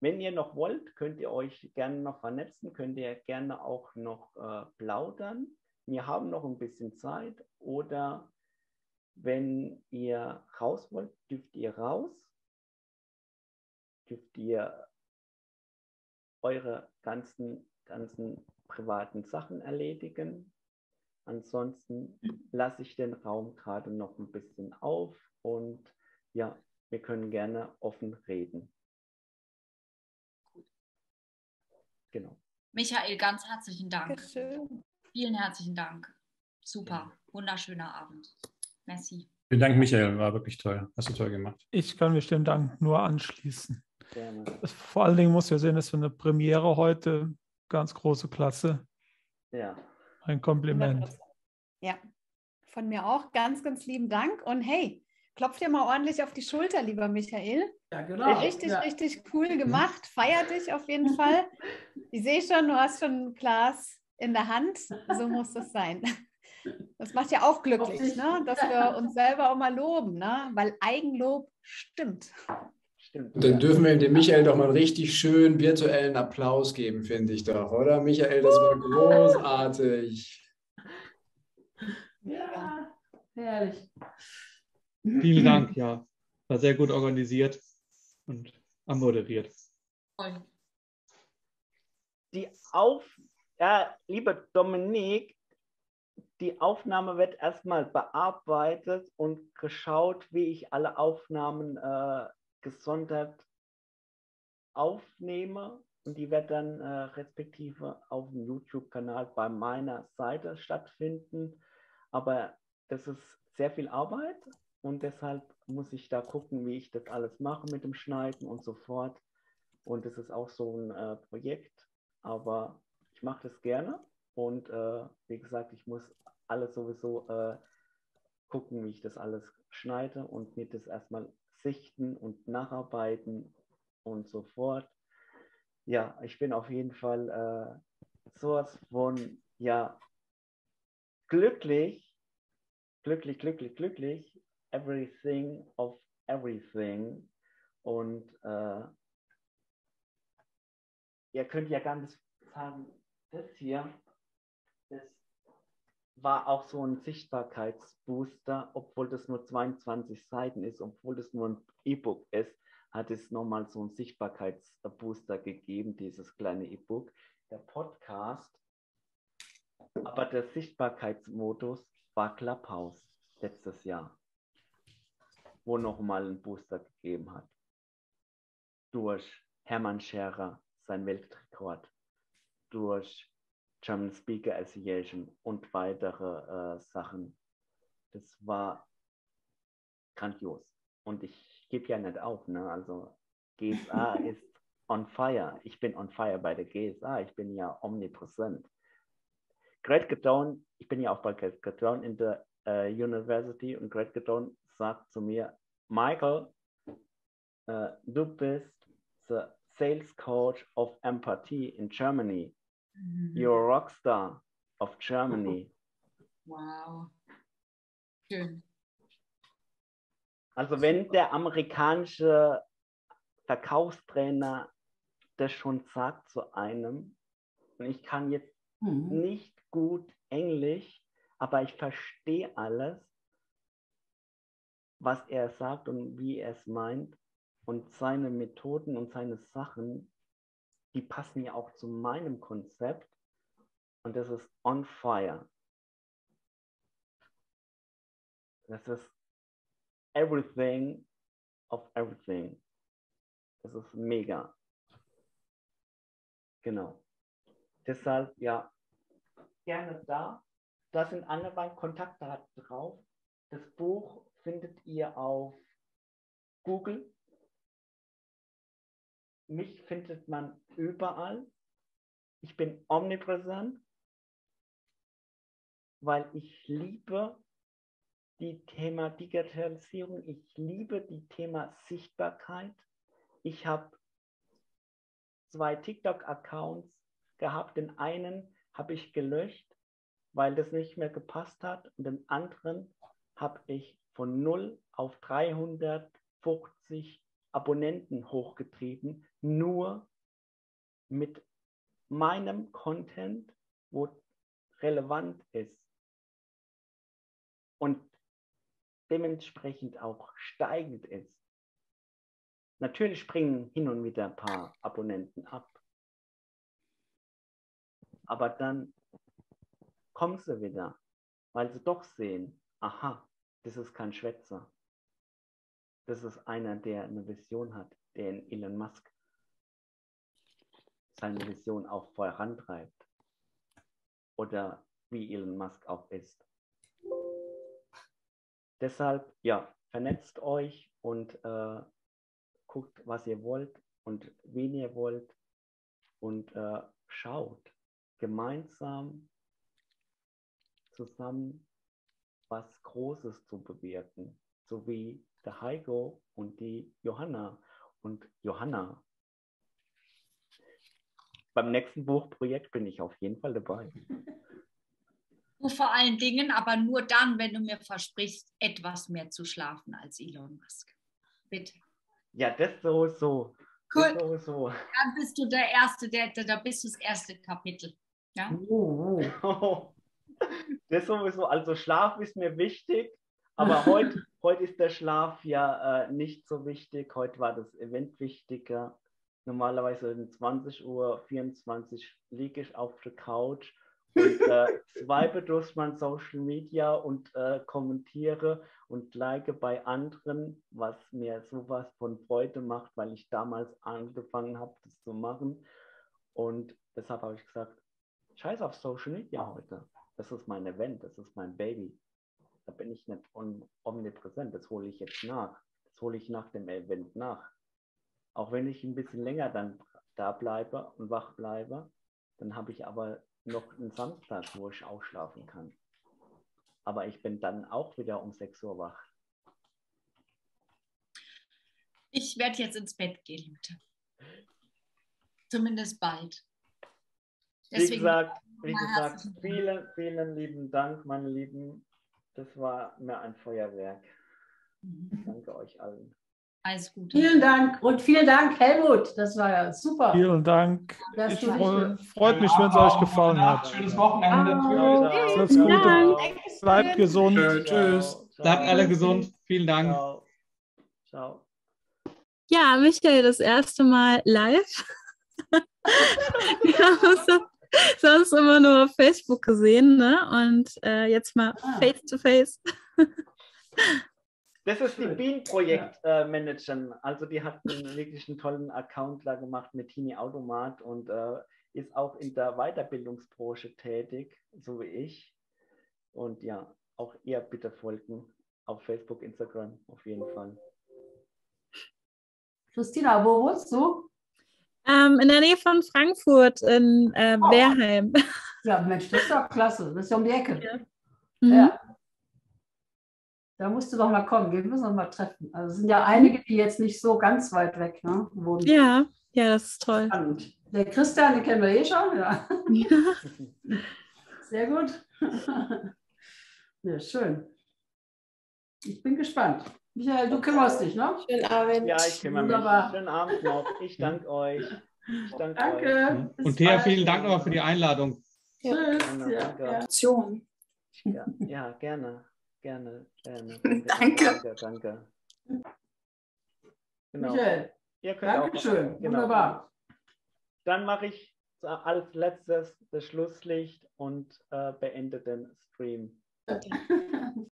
wenn ihr noch wollt, könnt ihr euch gerne noch vernetzen, könnt ihr gerne auch noch äh, plaudern. Wir haben noch ein bisschen Zeit oder wenn ihr raus wollt, dürft ihr raus, dürft ihr eure ganzen, ganzen privaten Sachen erledigen. Ansonsten lasse ich den Raum gerade noch ein bisschen auf und ja, wir können gerne offen reden. Genau. Michael, ganz herzlichen Dank. Dankeschön. Vielen herzlichen Dank. Super, wunderschöner Abend. Merci. Vielen Dank, Michael. War wirklich toll. Hast du toll gemacht. Ich kann mich dem Dank nur anschließen. Gerne. Vor allen Dingen muss ja sehen, das ist für eine Premiere heute ganz große Klasse. Ja. Ein Kompliment. 100%. Ja, von mir auch ganz, ganz lieben Dank. Und hey, klopf dir mal ordentlich auf die Schulter, lieber Michael. Ja, genau. Richtig, ja. richtig cool gemacht. Feier dich auf jeden Fall. Ich sehe schon, du hast schon ein Glas in der Hand. So muss das sein. Das macht ja auch glücklich, ne? dass wir uns selber auch mal loben, ne? weil Eigenlob stimmt. Stimmt. Und dann dürfen wir dem Michael doch mal einen richtig schönen virtuellen Applaus geben, finde ich doch, oder? Michael, das war großartig. Ja, herrlich. Vielen Dank, ja. War sehr gut organisiert und moderiert. Die Auf, ja, liebe Dominik, die Aufnahme wird erstmal bearbeitet und geschaut, wie ich alle Aufnahmen äh, gesondert aufnehme. Und die wird dann äh, respektive auf dem YouTube-Kanal bei meiner Seite stattfinden. Aber das ist sehr viel Arbeit und deshalb muss ich da gucken, wie ich das alles mache mit dem Schneiden und so fort. Und das ist auch so ein äh, Projekt, aber ich mache das gerne. Und äh, wie gesagt, ich muss alles sowieso äh, gucken, wie ich das alles schneide und mir das erstmal sichten und nacharbeiten und so fort. Ja, ich bin auf jeden Fall äh, sowas von, ja, glücklich, glücklich, glücklich, glücklich, everything of everything. Und äh, ihr könnt ja ganz sagen, das hier, das war auch so ein Sichtbarkeitsbooster, obwohl das nur 22 Seiten ist, obwohl das nur ein E-Book ist, hat es nochmal so einen Sichtbarkeitsbooster gegeben, dieses kleine E-Book. Der Podcast, aber der Sichtbarkeitsmodus war Clubhouse letztes Jahr, wo nochmal ein Booster gegeben hat. Durch Hermann Scherer, sein Weltrekord, durch German Speaker Association und weitere äh, Sachen. Das war grandios. Und ich gebe ja nicht auf. Ne? Also GSA ist on fire. Ich bin on fire bei der GSA. Ich bin ja omnipräsent. Great Gadon, ich bin ja auch bei Great Gadon in der uh, University und Great Gadon sagt zu mir, Michael, uh, du bist the Sales Coach of Empathy in Germany. Mhm. You're a Rockstar of Germany. Wow. Schön. Also wenn der amerikanische Verkaufstrainer das schon sagt zu einem, und ich kann jetzt mhm. nicht gut Englisch, aber ich verstehe alles, was er sagt und wie er es meint. Und seine Methoden und seine Sachen, die passen ja auch zu meinem Konzept. Und das ist on fire. Das ist everything of everything. Das ist mega. Genau. Deshalb, ja, gerne da. Da sind andere Kontaktdaten drauf. Das Buch findet ihr auf Google. Mich findet man überall. Ich bin omnipräsent, weil ich liebe die Thema Digitalisierung. Ich liebe die Thema Sichtbarkeit. Ich habe zwei TikTok-Accounts gehabt. Den einen habe ich gelöscht, weil das nicht mehr gepasst hat. Und den anderen habe ich von 0 auf 350 Abonnenten hochgetrieben, nur mit meinem Content, wo relevant ist. Und dementsprechend auch steigend ist. Natürlich springen hin und wieder ein paar Abonnenten ab aber dann kommen sie wieder, weil sie doch sehen, aha, das ist kein Schwätzer. Das ist einer, der eine Vision hat, der in Elon Musk seine Vision auch vorantreibt. Oder wie Elon Musk auch ist. Deshalb, ja, vernetzt euch und äh, guckt, was ihr wollt und wen ihr wollt und äh, schaut gemeinsam zusammen was Großes zu bewirken, so wie der Heiko und die Johanna. Und Johanna, beim nächsten Buchprojekt bin ich auf jeden Fall dabei. Du vor allen Dingen, aber nur dann, wenn du mir versprichst, etwas mehr zu schlafen als Elon Musk. Bitte. Ja, das sowieso. Cool. Das sowieso. Dann bist du der Erste, der, da bist du das erste Kapitel. Ja. Oh, oh. Das sowieso, also Schlaf ist mir wichtig, aber heute, heute ist der Schlaf ja äh, nicht so wichtig. Heute war das Event wichtiger. Normalerweise um 20 Uhr 24 liege ich auf der Couch und äh, swipe durch mein Social Media und äh, kommentiere und like bei anderen, was mir sowas von Freude macht, weil ich damals angefangen habe, das zu machen. Und deshalb habe ich gesagt, Scheiß auf Social Media heute. Das ist mein Event, das ist mein Baby. Da bin ich nicht omnipräsent. Das hole ich jetzt nach. Das hole ich nach dem Event nach. Auch wenn ich ein bisschen länger dann da bleibe und wach bleibe, dann habe ich aber noch einen Samstag, wo ich ausschlafen kann. Aber ich bin dann auch wieder um 6 Uhr wach. Ich werde jetzt ins Bett gehen, Lute. Zumindest bald. Deswegen wie gesagt, wie gesagt vielen, vielen lieben Dank, meine Lieben. das war mir ein Feuerwerk. Danke euch allen. Alles Gute. Vielen Dank und vielen Dank, Helmut. Das war ja super. Vielen Dank. Ich freu, freut mich, wenn es euch gefallen hat. Schönes Wochenende. Tschüss. Alles Gute. Dank. Bleibt gesund. Tschüss. Ciao. Bleibt alle gesund. Vielen Dank. Ciao. Ciao. Ja, Michael, das erste Mal live. Wir haben uns so- sonst immer nur auf Facebook gesehen, ne? Und äh, jetzt mal Ah. face to face. Das ist die. Bean-Projektmanagerin. also die hat einen wirklich einen tollen Account da gemacht mit Tini Automat und äh, ist auch in der Weiterbildungsbranche tätig, so wie ich. Und ja, auch ihr bitte folgen auf Facebook, Instagram auf jeden Fall. Christina, wo wohnst du? Ähm, in der Nähe von Frankfurt in äh, Oh. Wehrheim. Ja, Mensch, das ist doch klasse. Das ist ja um die Ecke. Mhm. Ja. Da musst du doch mal kommen. Wir müssen uns mal treffen. Also es sind ja einige, die jetzt nicht so ganz weit weg ne, wohnen. ja, ja, das ist toll. Spannend. Der Christian, den kennen wir eh schon. Ja. Ja. Sehr gut. Ja, schön. Ich bin gespannt. Michael, du kümmerst dich, ne? Schönen Abend. Ja, ich kümmere mich. Wunderbar. Schönen Abend noch. Ich danke euch. Ich danke euch. Danke. Bis Und Thea, vielen Dank nochmal für die Einladung. Tschüss. Gerne, Ja, ja. Ja, ja, gerne. Gerne, gerne. Danke. Danke, danke. Genau. Michael, Ihr könnt auch- Dankeschön. Genau. Wunderbar. Dann mache ich als letztes das Schlusslicht und äh, beende den Stream.